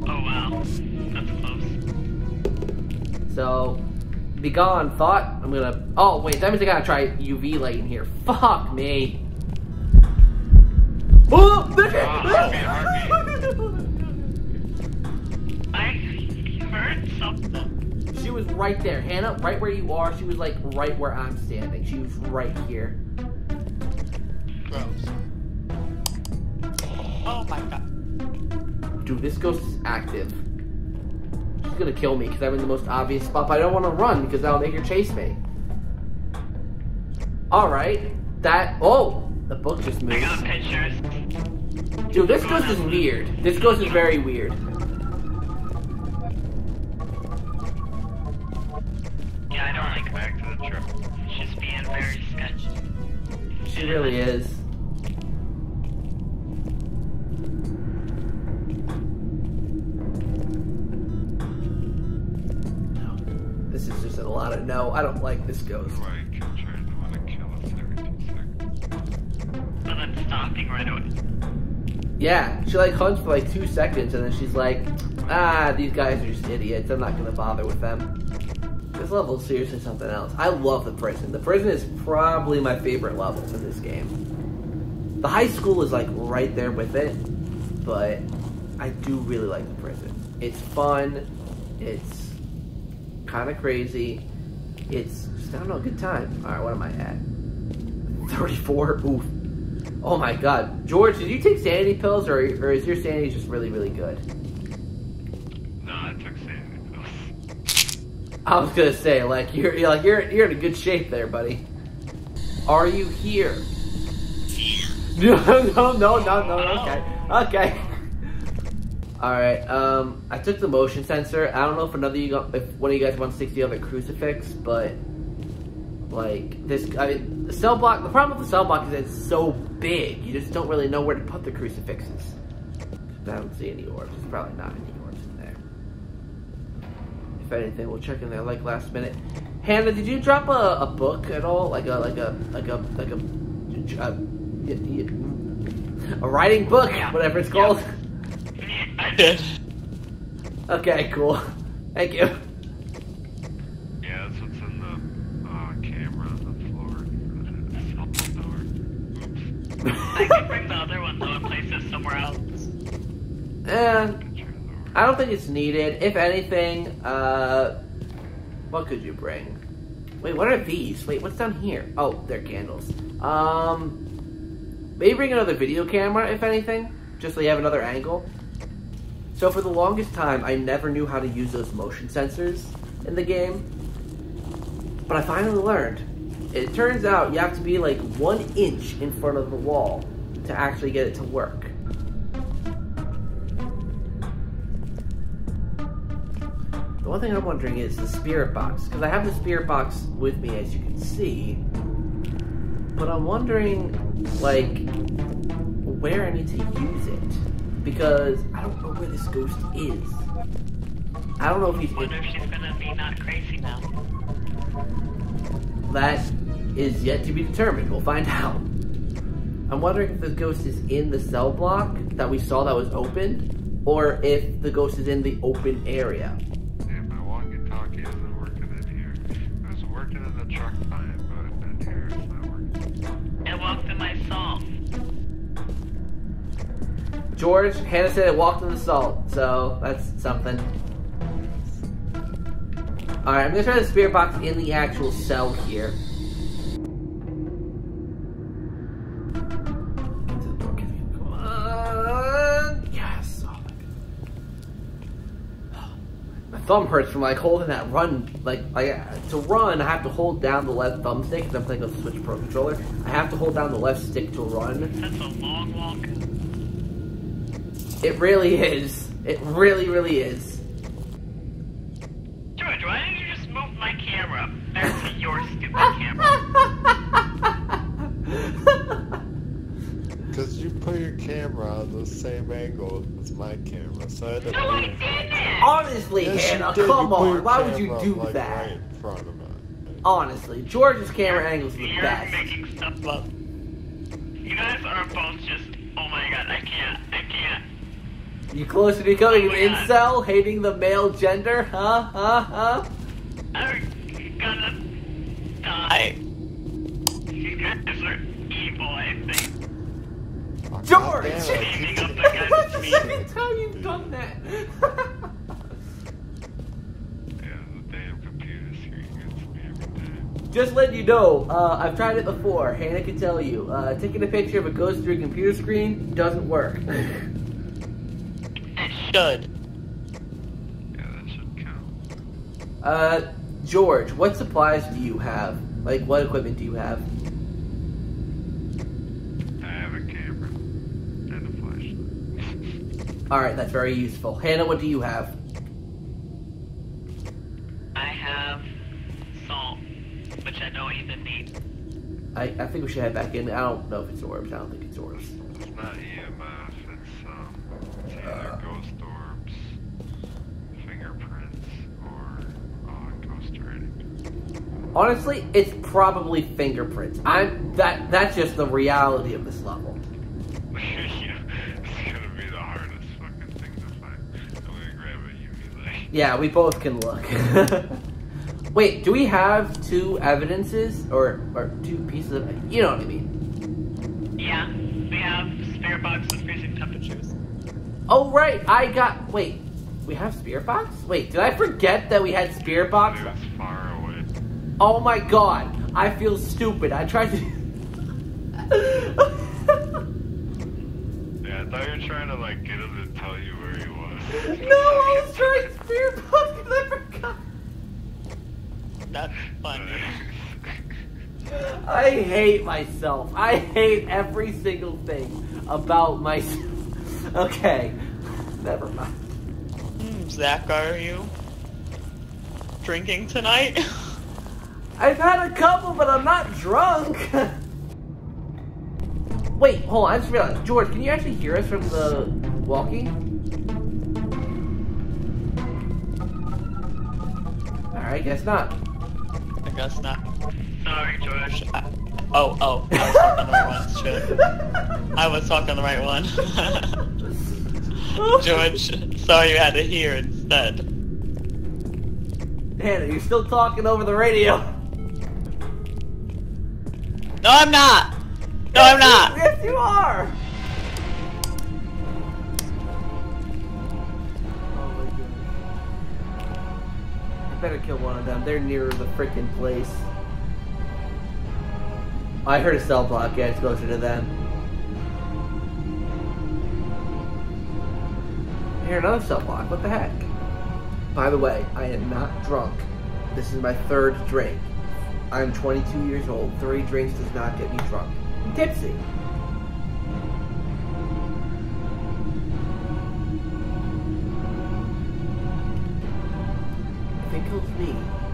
Oh wow. That's close. So, be gone, thought. I'm gonna. Oh wait, that means I gotta try UV light in here. Fuck me. Oh, there- ah, I heard something. She was right there, Hannah. Right where you are. She was like right where I'm standing. She was right here. Gross. Oh my god. Dude, this ghost is active. She's gonna kill me because I'm in the most obvious spot, but I don't want to run because that'll make her chase me. Alright. That. Oh! The book just I got moved. pictures. Dude, this ghost is weird. This ghost is very weird. Yeah, I don't like her. Back to the trip. She's being very sketchy. She really is. Lot of no. I don't like this ghost. Like, trying want to kill us every two seconds. But then stopping right away. Yeah, she like hunts for like two seconds and then she's like, ah, these guys are just idiots. I'm not gonna bother with them. This level is seriously something else. I love the prison. The prison is probably my favorite level in this game. The high school is like right there with it, but I do really like the prison. It's fun. It's kind of crazy. It's just I don't know, a good time. All right, what am I at? 34. Oof. Oh my god. George, did you take sanity pills or, or is your sanity just really, really good? No, I took sanity pills. I was gonna say, like, you're, you're like you're you're in a good shape there, buddy. Are you here? No, no, no, no, no, okay. Okay. Alright, um, I took the motion sensor. I don't know if another you got, if one of you guys wants to take the other crucifix, but like this, I mean, the cell block. The problem with the cell block is it's so big. You just don't really know where to put the crucifixes. I don't see any orbs. There's probably not any orbs in there. If anything, we'll check in there like last minute. Hannah, did you drop a, a book at all? Like a like a like a like a a writing book, Yeah. whatever it's called. I Okay, cool. Thank you. Yeah, that's what's in the uh, camera on the floor. I can bring the other one though and place it somewhere else. Yeah, I don't think it's needed. If anything, uh, what could you bring? Wait, what are these? Wait, what's down here? Oh, they're candles. Um, maybe bring another video camera, if anything, just so you have another angle. So for the longest time, I never knew how to use those motion sensors in the game. But I finally learned. It turns out you have to be like one inch in front of the wall to actually get it to work. The one thing I'm wondering is the spirit box, because I have the spirit box with me as you can see, but I'm wondering, like, where I need to use it, because I don't know where this ghost is. I don't know if he's Wonder if she's gonna be not crazy now. That is yet to be determined. We'll find out. I'm wondering if the ghost is in the cell block that we saw that was open, or if the ghost is in the open area. Yeah, my walkie-talkie isn't working in here. It was working in the truck fine, but in here it's not working. It walked in my salt. George, Hannah said it walked in the salt, so that's something. Alright, I'm gonna try the spirit box in the actual cell here. Yes! My. My thumb hurts from like holding that run. Like, like to run, I have to hold down the left thumbstick because I'm playing with the Switch Pro controller. I have to hold down the left stick to run. That's a long walk. It really is. It really, really is. George, why didn't you just move my camera back to your stupid camera? Because you put your camera on the same angle as my camera, so I had to No, I didn't! Honestly, Yes, Hannah, come on. Why would you do like, that? Right in front of it. Honestly, George's camera angle's the You're best. making stuff up. You guys are both just, oh my god, I can't. You closer to becoming Oh an my God. incel, hating the male gender? Huh? Huh? Huh? I'm gonna die. You guys are evil, I think. Oh, George! goddamn it, I Teaming keep up doing against That's the second time you've done that. Yeah, the damn computer screen gets me every time. Just letting you know, uh, I've tried it before. Hannah can tell you. Uh, taking a picture of a ghost through a computer screen doesn't work. It should. Yeah, that should count. uh, George, what supplies do you have? Like, what equipment do you have? I have a camera and a flashlight. Alright, that's very useful. Hannah, what do you have? I have salt, which I don't even need. I, I think we should head back in. I don't know if it's orbs. I don't think it's orbs. It's not EMF, it's um, it's either Uh. ghost orbs, fingerprints, or uh, ghost writing. Honestly, it's probably fingerprints. I'm that. That's just the reality of this level. yeah, it's gonna be the hardest fucking thing to find. I'm gonna grab a UV light. Yeah, we both can look. Wait, do we have two evidences or or two pieces of? You know what I mean? Yeah, we have spirit box with freezing temperatures. Oh right, I got. Wait, we have spirit box. Wait, did I forget that we had spirit box? It far away. Oh my god, I feel stupid. I tried to. Yeah, I thought you were trying to like get him to tell you where he was. no, I was trying spirit box and I forgot. That's funny. I hate myself. I hate every single thing about myself. Okay, never mind. Hmm, Zach, are you drinking tonight? I've had a couple, but I'm not drunk. Wait, hold on. I just realized. George, can you actually hear us from the walkie? Alright, guess not. I guess not. Sorry, George. I- uh, oh, oh, I was talking the right one. Shit. I was talking the right one. George, sorry you had to hear instead. Hannah, you're still talking over the radio. No, I'm not. No, yes, I'm not. Yes, you are. I better kill one of them. They're nearer the freaking place. I heard a cell block. Yeah, it's closer to them. I hear another cell block. What the heck? By the way, I am not drunk. This is my third drink. I'm 22 years old. Three drinks does not get me drunk. I'm tipsy. It me.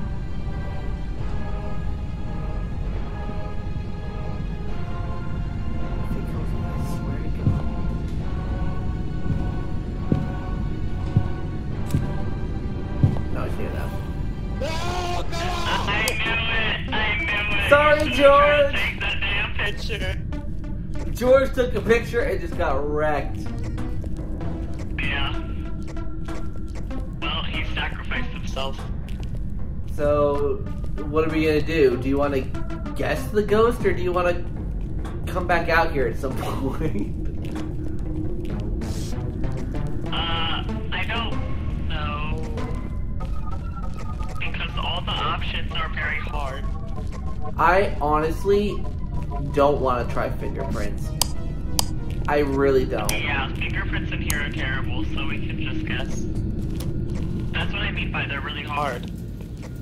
Sorry, You tried to George. Take that damn picture. George took a picture and just got wrecked. Yeah. Well, he sacrificed himself. So, what are we gonna do? Do you want to guess the ghost, or do you want to come back out here at some point? I honestly don't want to try fingerprints. I really don't. Yeah, fingerprints in here are terrible, so we can just guess. That's what I mean by they're really hard.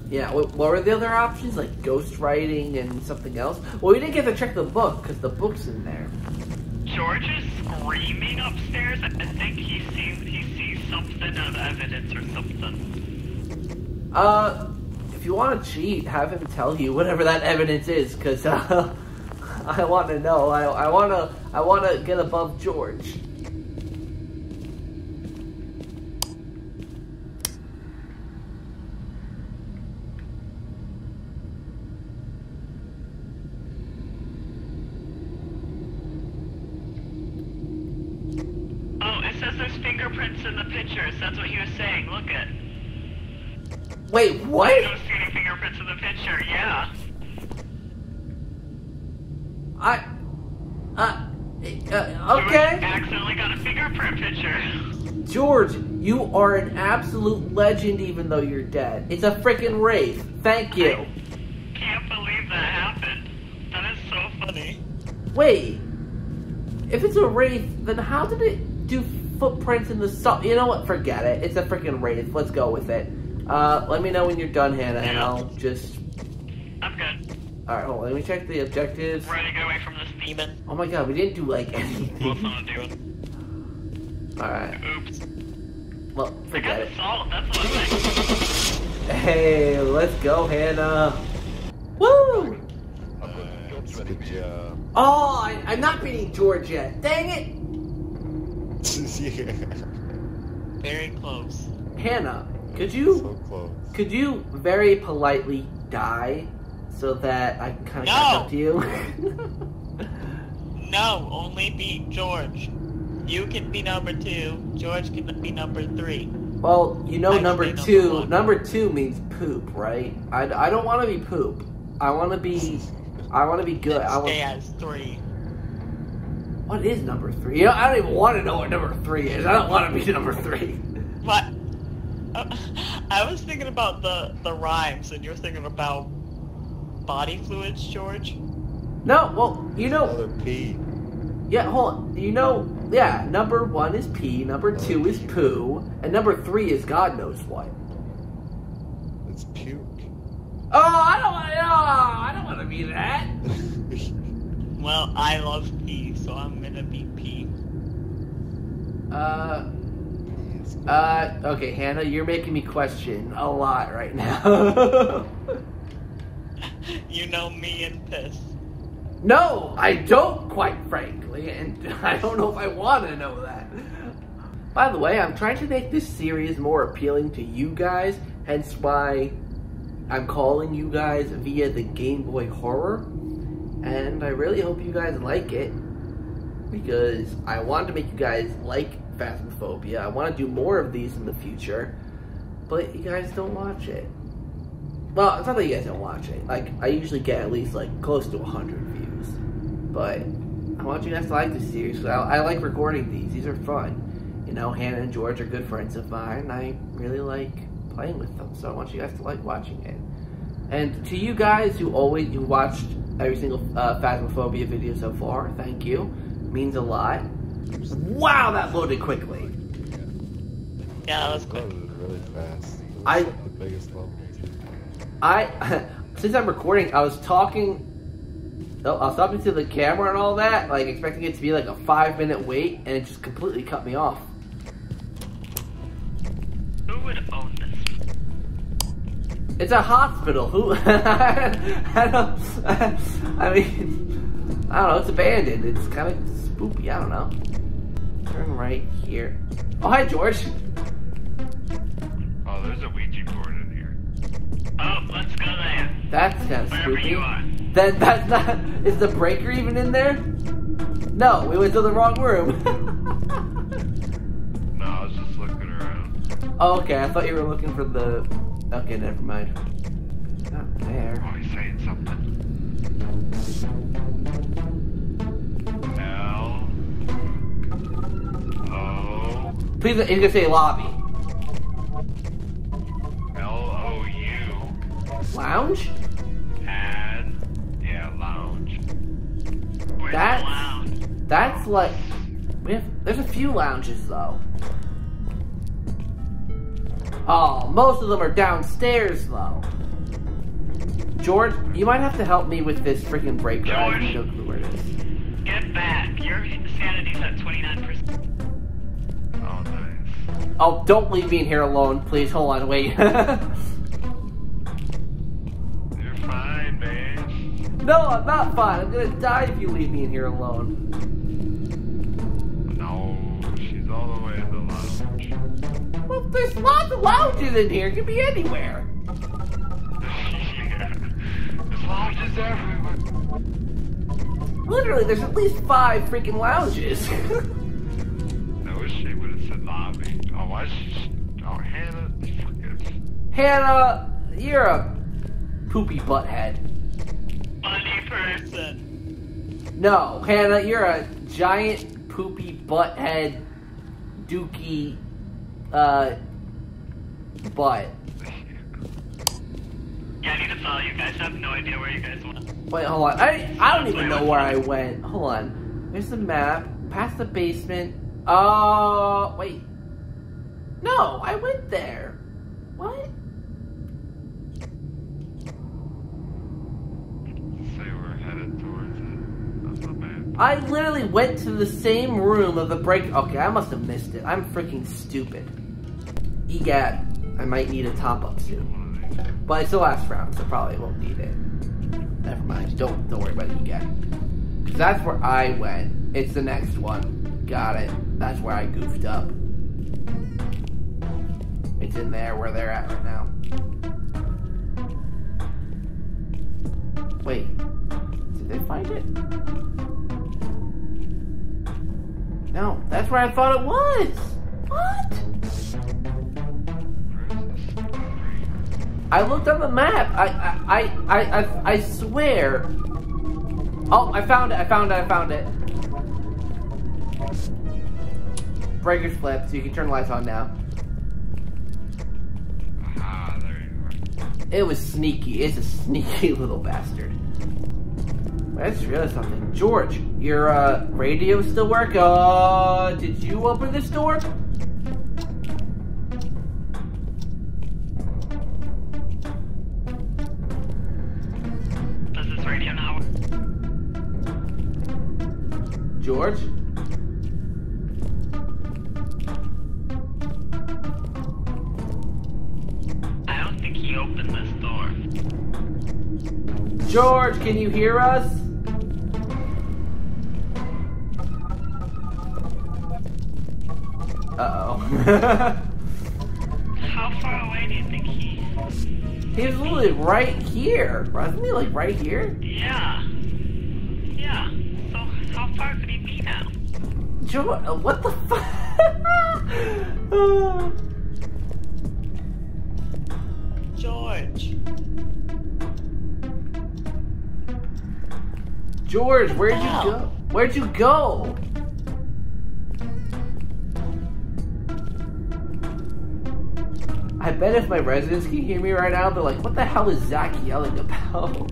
Yeah. What, were the other options? Like ghost writing and something else. Well, we didn't get to check the book because the book's in there. George is screaming upstairs. I think he sees he sees something of evidence or something. Uh, if you want to cheat, have him tell you whatever that evidence is, because uh, I want to know. I, I want to I want to get above George. Oh, it says there's fingerprints in the pictures. That's what he was saying. Look at. Wait, I what? don't see any fingerprints in the picture. Yeah. I uh, uh George okay. accidentally got a fingerprint picture. George, you are an absolute legend, even though you're dead. It's a freaking wraith. Thank you. Can't believe that happened. That is so funny. Wait, if it's a wraith, then how did it do footprints in the salt? You know what? Forget it. It's a freaking wraith. Let's go with it. Uh, let me know when you're done, Hannah, and I'll just. I'm good. All right, hold on. Let me check the objectives. Ready to get away from this demon. Oh my god, we didn't do like anything. What's on doing? All right. Oops. Well, I got forget it. salt. That's what I'm. Hey, let's go, Hannah. Woo! Nice, good job. Oh, I, I'm not beating George yet. Dang yeah. Very close. Hannah. Could you So close. could you very politely die so that I can kind of catch up to you? No, only beat George. You can be number two. George can be number three. well, you know, I number be number two. Number two means poop, right? I, I don't want to be poop. I want to be. I want to be good. I Stay want. as three. What is number three? You know, I don't even want to know what number three is. I don't want to be number three. What? Uh, I was thinking about the the rhymes, and you're thinking about body fluids, George. No, well, you know, Another P. Yeah, hold on. You know, yeah, number one is pee, number two is poo, and number three is God knows what. It's puke. Oh, I don't want to. Oh, I don't want to be that. Well, I love pee, so I'm gonna be pee. Uh, P is good. uh, okay, Hannah, you're making me question a lot right now. you know me and piss. No, I don't, quite frankly, and I don't know if I want to know that. By the way, I'm trying to make this series more appealing to you guys, hence why I'm calling you guys via the Game Boy Horror. And I really hope you guys like it because I want to make you guys like Phasmophobia. I want to do more of these in the future, but you guys don't watch it. Well, it's not that you guys don't watch it. Like, I usually get at least like close to 100 views, but I want you guys to like this series. 'cause I, I like recording these. These are fun. You know, Hannah and George are good friends of mine. I really like playing with them. So I want you guys to like watching it. And to you guys who always you watched every single uh, Phasmophobia video so far, thank you. means a lot. Wow, that loaded quickly. Yeah, that was quick. Really fast. I- like the biggest level. I since I'm recording, I was talking. oh, I was talking to the camera and all that, like expecting it to be like a five minute wait, and it just completely cut me off. Who would own this? It's a hospital. Who? I don't. I mean, I don't know. It's abandoned. It's kind of spooky. I don't know. Turn right here. Oh, hi, George. Oh, let's go there. That's kind of Wherever you are. spooky. That that's not. Is the breaker even in there? No, we went to the wrong room. No, I was just looking around. oh, okay. I thought you were looking for the. Okay, never mind. Not there. Oh, he's saying something. L O oh. Please, he's gonna say lobby. Lounge? and yeah, lounge. Where's That's- lounge? That's like. We have. There's a few lounges though. Oh, most of them are downstairs though. George, you might have to help me with this freaking breaker. I have no clue where it is. Get back. Your sanity's at 29%. Oh, nice. Oh, don't leave me in here alone, please. Hold on, wait. no, I'm not fine. I'm gonna die if you leave me in here alone. No, she's all the way in the lounge. Well, there's lots of lounges in here. It could be anywhere. yeah. There's lounges everywhere. Literally, there's at least five freaking lounges. I wish she would have said lobby. Oh, why she? Oh, Hannah. Hannah, you're a poopy butthead. Funny person. No, Hannah, you're a giant poopy butthead dookie uh butt. Yeah, I need to follow you guys. I have no idea where you guys went. Wait, hold on. I I don't even know where I went. Hold on. There's the map. Past the basement. Oh, wait. No, I went there. What? Say we're headed towards it. That's not bad. I literally went to the same room of the break. Okay, I must have missed it. I'm freaking stupid. Egad, I might need a top up soon. But it's the last round, so probably won't need it. Never mind. Don't don't worry about Egad. Cause that's where I went. It's the next one. Got it. That's where I goofed up. It's in there where they're at right now. Wait. Did they find it? No, that's where I thought it was. What? Where is this? I looked on the map. I I I I I, swear. Oh, I found it. I found it. I found it. Breakers flipped, so you can turn the lights on now. Aha, there you are. It was sneaky. It's a sneaky little bastard. I just realized something. George, your uh, radio still work? Uh, did you open this door? Does this radio now? George? I don't think he opened this door. George, can you hear us? Uh oh. How far away do you think he he was literally right here. Wasn't he like right here? Yeah. Yeah. So how far could he be now? George, uh, what the fuck? George. George, where'd you go? Where'd you go? Bet if my residents can hear me right now, they're like, what the hell is Zach yelling about?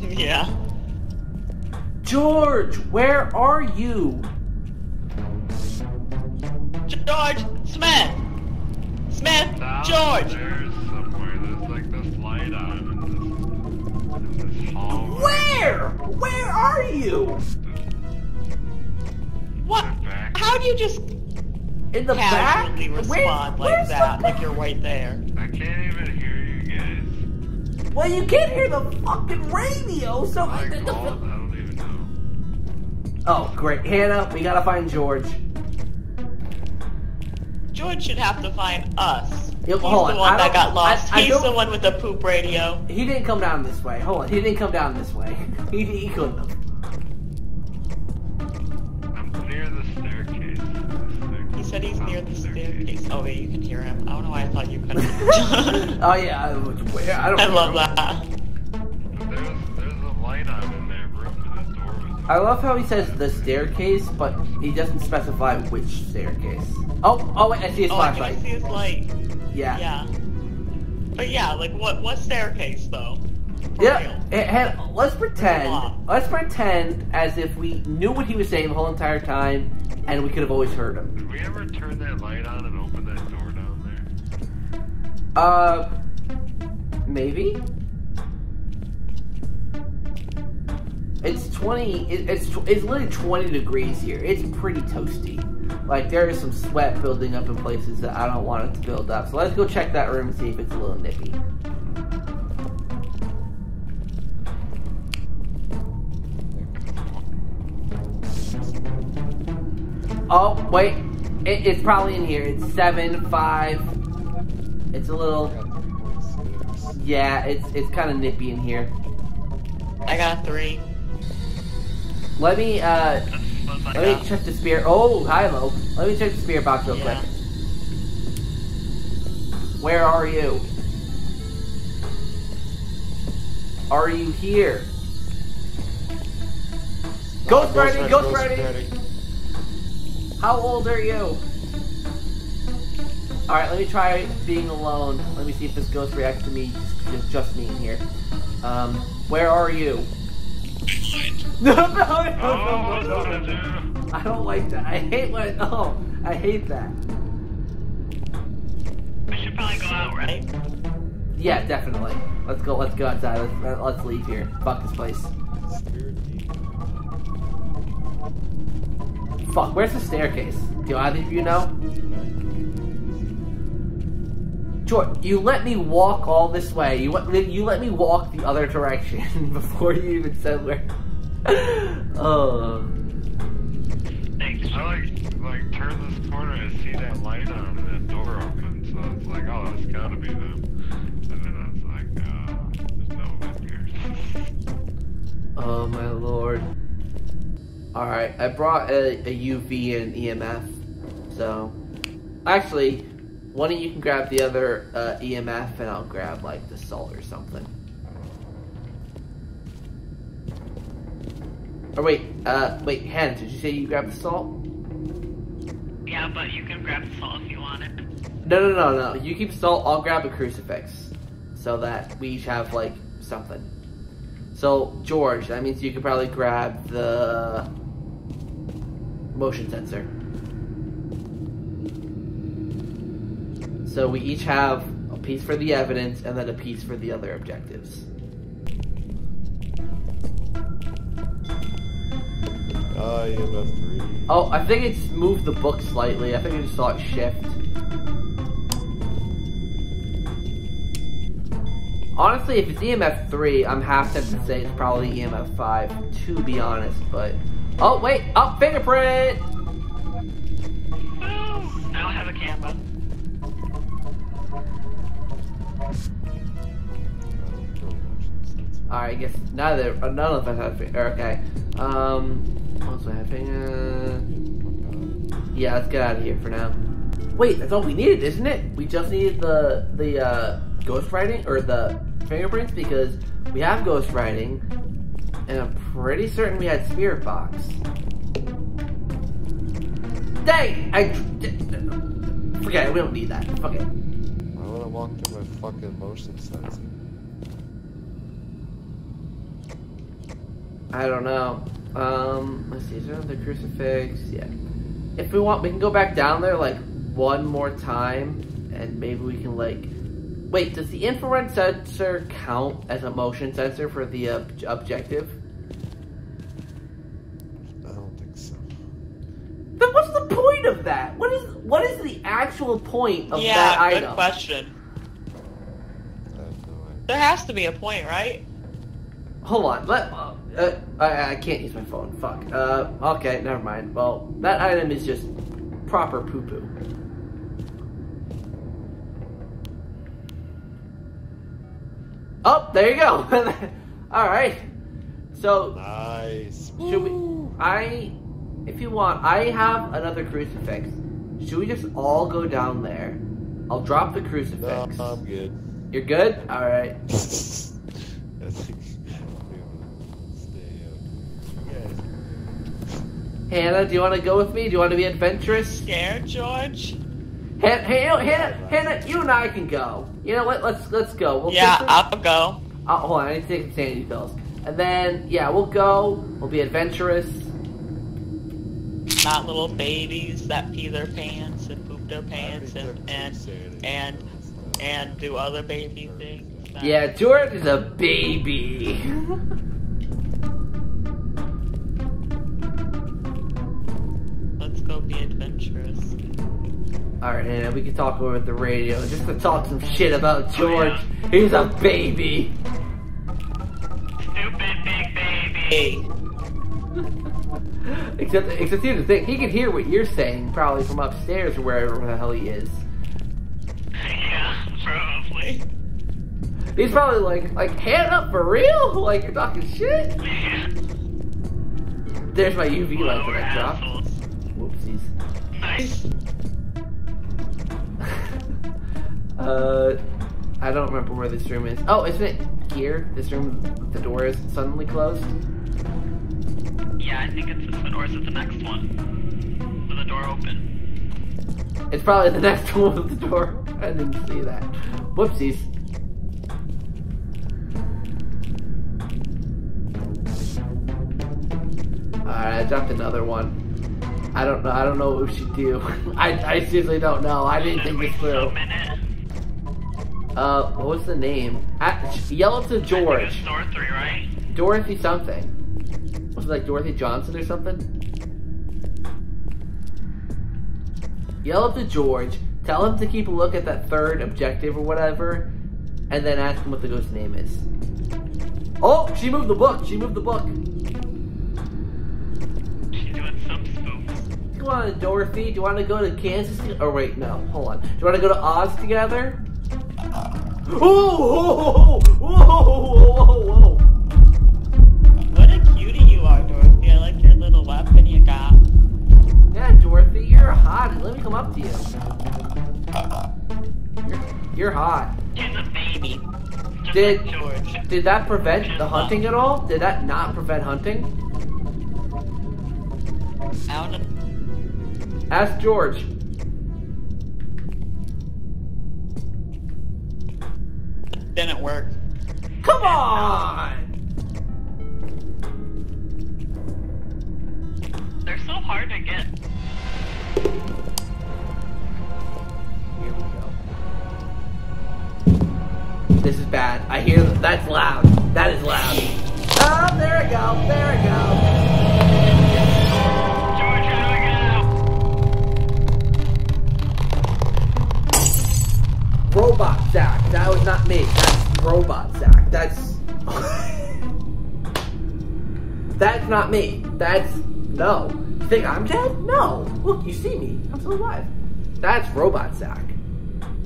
yeah. George, where are you? George! Smith! Smith! Downstairs George! somewhere. There's like this light on in this, this. Where? Where are you? What? How do you just In the back? casually Where- respond like where's the that? Like you're right there. I can't even hear you guys. Well, you can't hear the fucking radio, so I I called. I don't even know. Oh, great. Hannah, we gotta find George. George should have to find us. Yep, He's hold the on. one I that got lost. I- I He's the one with the poop radio. He didn't come down this way. Hold on, he didn't come down this way. He, he couldn't have. You can hear him. I don't know why I thought you couldn't. Oh yeah, I, where? I don't. I love that. There's there's a light on in that room, and the door was. I love how he says the staircase, but he doesn't specify which staircase. Oh, oh wait, I see his Oh, I flashlight. see his light. Yeah. Yeah. But yeah, like what what staircase though? For Yeah, real. eh, eh, let's pretend. Let's pretend as if we knew what he was saying the whole entire time, and we could have always heard him. Did we ever turn that light on and open that door down there? Uh, maybe. It's twenty. It, it's tw- it's literally twenty degrees here. It's pretty toasty. Like there is some sweat building up in places that I don't want it to build up. So let's go check that room and see if it's a little nippy. Oh wait, it, it's probably in here. It's seven five. It's a little. Yeah, it's it's kind of nippy in here. I got a three. Let me uh That's close I let me got. check the spear. Oh, hi Lo. Let me check the spirit box real Yeah. quick. Where are you? Are you here? Ghost writing, ghost writing. How old are you? Alright, let me try being alone. Let me see if this ghost reacts to me, just, just me in here. Um, where are you? no, no, no, Oh, no, no, no, no. I don't like that. I hate when, oh, I hate that. We should probably go out, right? Yeah, definitely. Let's go, let's go outside. Let's, let's leave here. Fuck this place. Fuck, where's the staircase? Do either of you know? George, you let me walk all this way. You let you let me walk the other direction before you even said where. oh, Thanks. I like like turn this corner and see that light on and that door open, so it's like, oh, that's gotta be them. And then it's like, uh, there's no one here. oh my lord. All right, I brought a, a UV and an EMF. So, actually, one of you can grab the other uh, EMF, and I'll grab like the salt or something. Or wait, uh, wait, Hannah, did you say you grabbed the salt? Yeah, but you can grab the salt if you want it. No, no, no, no. You keep salt. I'll grab a crucifix, so that we each have like something. So George, that means you could probably grab the motion sensor. So we each have a piece for the evidence and then a piece for the other objectives. Uh, EMF 3. Oh, I think it's moved the book slightly. I think I just saw it shift. Honestly, if it's EMF 3, I'm half tempted to say it's probably EMF 5, to be honest, but... Oh, wait! Oh, fingerprint! I don't have a camera. Alright, I guess neither, uh, none of us have finger. Okay. Um, I having? Uh, yeah, let's get out of here for now. Wait, that's all we needed, isn't it? We just needed the the uh, ghost writing or the fingerprints because we have ghost writing, and I'm pretty certain we had spirit box. Dang! I forget it. We don't need that. Fuck it. I walk through my fucking motion sensor? I don't know. Um, let's see. Is there another crucifix? Yeah. If we want, we can go back down there like one more time, and maybe we can like. Wait, does the infrared sensor count as a motion sensor for the uh, objective? I don't think so. Then what's the point of that? What is what is the actual point of yeah, that item? question. I have no idea. There has to be a point, right? Hold on, let. Uh, uh, I, I can't use my phone. Fuck. Uh, okay, never mind. Well, that item is just proper poo poo. Oh, there you go. All right. So Nice. should we? I, if you want, I have another crucifix. Should we just all go down there? I'll drop the No, crucifix. I'm good. You're good. All right. I think we will stay up. You guys. Hannah, do you want to go with me? Do you want to be adventurous? Scared, George? Han- Hannah, Hannah, Hannah, you and I can go. You know what? Let's let's go. We'll yeah, I'll go. uh, hold on, I need to take some sanity pills, and then yeah, we'll go. We'll be adventurous. Not little babies that pee their pants and poop their pants and and and and do other baby things. That- Yeah, George is a baby. All right, Hannah, we can talk over the radio just to talk some shit about Oh, George. He's a baby. Stupid big baby. Except, except here's the thing: he can hear what you're saying, probably from upstairs or wherever the hell he is. yeah, probably. He's probably like, like, Hannah, for real? Like you're talking shit? There's my UV light Lower that I dropped. Uh, I don't remember where this room is. Oh, isn't it here? This room, the door is suddenly closed. Yeah, I think it's the one, or is it the next one? With the door open. It's probably the next one with the door. I didn't see that. Whoopsies. Alright, I dropped another one. I don't know. I don't know what we should do. I, I seriously don't know. I didn't think this through. Uh, what was the name? At, yell it to I think it's George. three, right? Dorothy something. Was it like Dorothy Johnson or something? Yell up to George, tell him to keep a look at that third objective or whatever, and then ask him what the ghost name is. Oh, she moved the book. She moved the book. She's doing some spooks. Come on, Dorothy. Do you want to go to Kansas? Oh wait, no. Hold on. Do you want to go to Oz together? Oh, whoa, whoa, whoa, whoa, whoa. What a cutie you are, Dorothy. I like your little weapon you got. Yeah, Dorothy, you're hot. Let me come up to you. You're, you're hot. She's a baby. Just Did- like Did that prevent the hunting at all? Did that not prevent hunting? I don't know. Ask George. Didn't work. Come on! They're so hard to get. Here we go. This is bad. I hear that. That's loud. That is loud. Oh, there we go. There we go. George, how do we go? Robot Zach. That was not me. That's Robot Zach. That's. That's not me. That's. No. Think I'm dead? No. Look, you see me. I'm still alive. That's Robot Zach.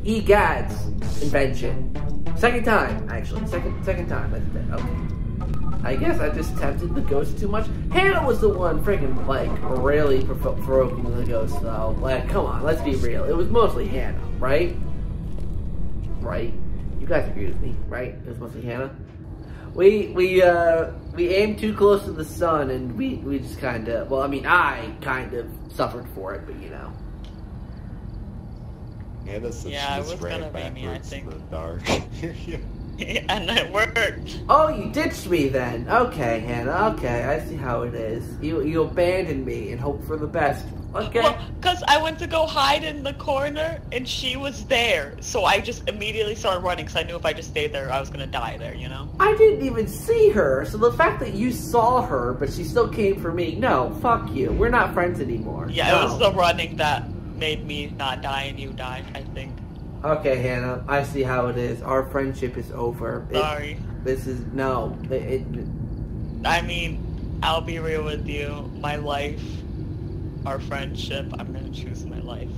Egad's invention. Second time, actually. Second second time. That's dead. Okay. I guess I just tempted the ghost too much. Hannah was the one freaking, like, really provo- provoking the ghost, though. Like, come on, let's be real. It was mostly Hannah, right? Right? You guys agree with me, right? It was mostly Hannah. We we uh we aimed too close to the sun, and we we just kind of. Well, I mean, I kind of suffered for it, but you know. Hannah said Yeah, she it just was ran gonna me, I backwards think. in the dark. and it worked. Oh, you ditched me then. Okay, Hannah. Okay, I see how it is. You you abandoned me and hope for the best. Okay. Well, because I went to go hide in the corner and she was there. So I just immediately started running because I knew if I just stayed there, I was going to die there, you know? I didn't even see her, so the fact that you saw her, but she still came for me, no, fuck you. We're not friends anymore. Yeah, no. it was the running that made me not die and you died, I think. Okay, Hannah, I see how it is. Our friendship is over. It- Sorry. this is, no. It, it, I mean, I'll be real with you. My life, our friendship, I'm going to choose my life.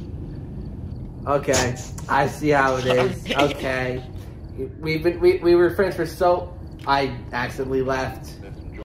okay, I see how it is. Okay. We've been, we, we were friends for so, I accidentally left.